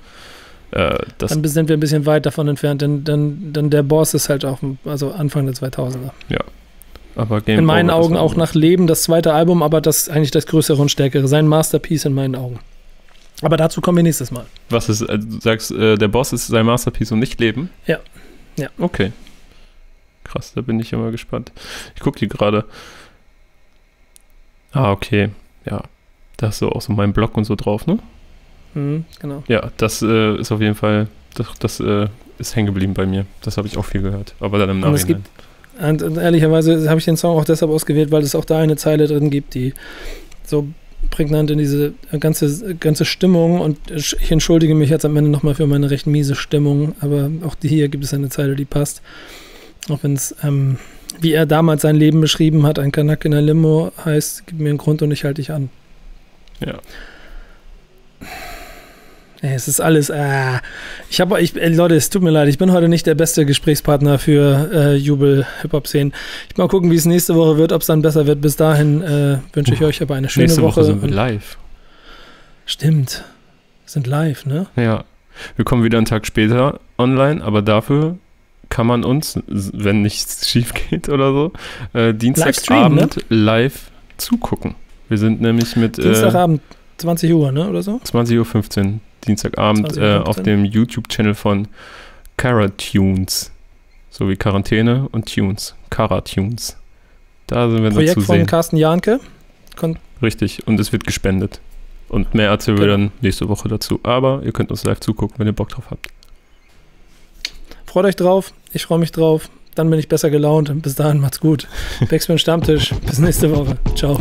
Äh,
Dann sind wir ein bisschen weit davon entfernt, denn, denn, denn der Boss ist halt auch also Anfang der 2000er.
aber Game
in meinen
Over,
Augen auch nach Leben das zweite Album, aber das eigentlich das größere und stärkere. Sein Masterpiece in meinen Augen. Aber dazu kommen wir nächstes Mal.
Was ist, äh, du sagst, äh, der Boss ist sein Masterpiece und nicht Leben?
Ja. Ja.
Okay. Krass, da bin ich immer gespannt. Ich gucke die gerade. Ah, okay. Ja. Da ist so auch so mein Blog und so drauf, ne?
Mhm, genau.
Ja, das äh, ist auf jeden Fall, das, das äh, ist hängen geblieben bei mir. Das habe ich auch viel gehört. Aber dann im Nachhinein.
Und, und ehrlicherweise habe ich den Song auch deshalb ausgewählt, weil es auch da eine Zeile drin gibt, die so prägnant in diese ganze, ganze Stimmung und ich entschuldige mich jetzt am Ende nochmal für meine recht miese Stimmung, aber auch die hier gibt es eine Zeile, die passt. Auch wenn es, ähm, wie er damals sein Leben beschrieben hat, ein Kanak in der Limo heißt, gib mir einen Grund und ich halte dich an.
Ja.
Es ist alles. Äh, ich habe, ich, ey, Leute, es tut mir leid, ich bin heute nicht der beste Gesprächspartner für äh, Jubel-Hip-Hop-Szenen. Ich mal gucken, wie es nächste Woche wird, ob es dann besser wird. Bis dahin äh, wünsche ich euch aber eine schöne
Nächste Woche,
Woche.
sind wir live.
Stimmt. Wir sind live, ne?
Ja. Wir kommen wieder einen Tag später online, aber dafür kann man uns, wenn nichts schief geht oder so, äh, Dienstagabend live zugucken. Wir sind nämlich mit äh,
Dienstagabend, 20 Uhr, ne? Oder so?
20.15 Uhr, Dienstagabend,
20.15
äh, auf dem YouTube-Channel von Cara-Tunes. So wie Quarantäne und Tunes. Cara-Tunes. Da sind wir
Projekt
zu
von
sehen.
Carsten Jahnke.
Richtig. Und es wird gespendet. Und mehr erzählen wir
Genau.
dann nächste Woche dazu. Aber ihr könnt uns live zugucken, wenn ihr Bock drauf habt.
Freut euch drauf. Ich freue mich drauf. Dann bin ich besser gelaunt. Bis dahin, macht's gut. [laughs] Backspin Stammtisch. Bis nächste Woche. Ciao.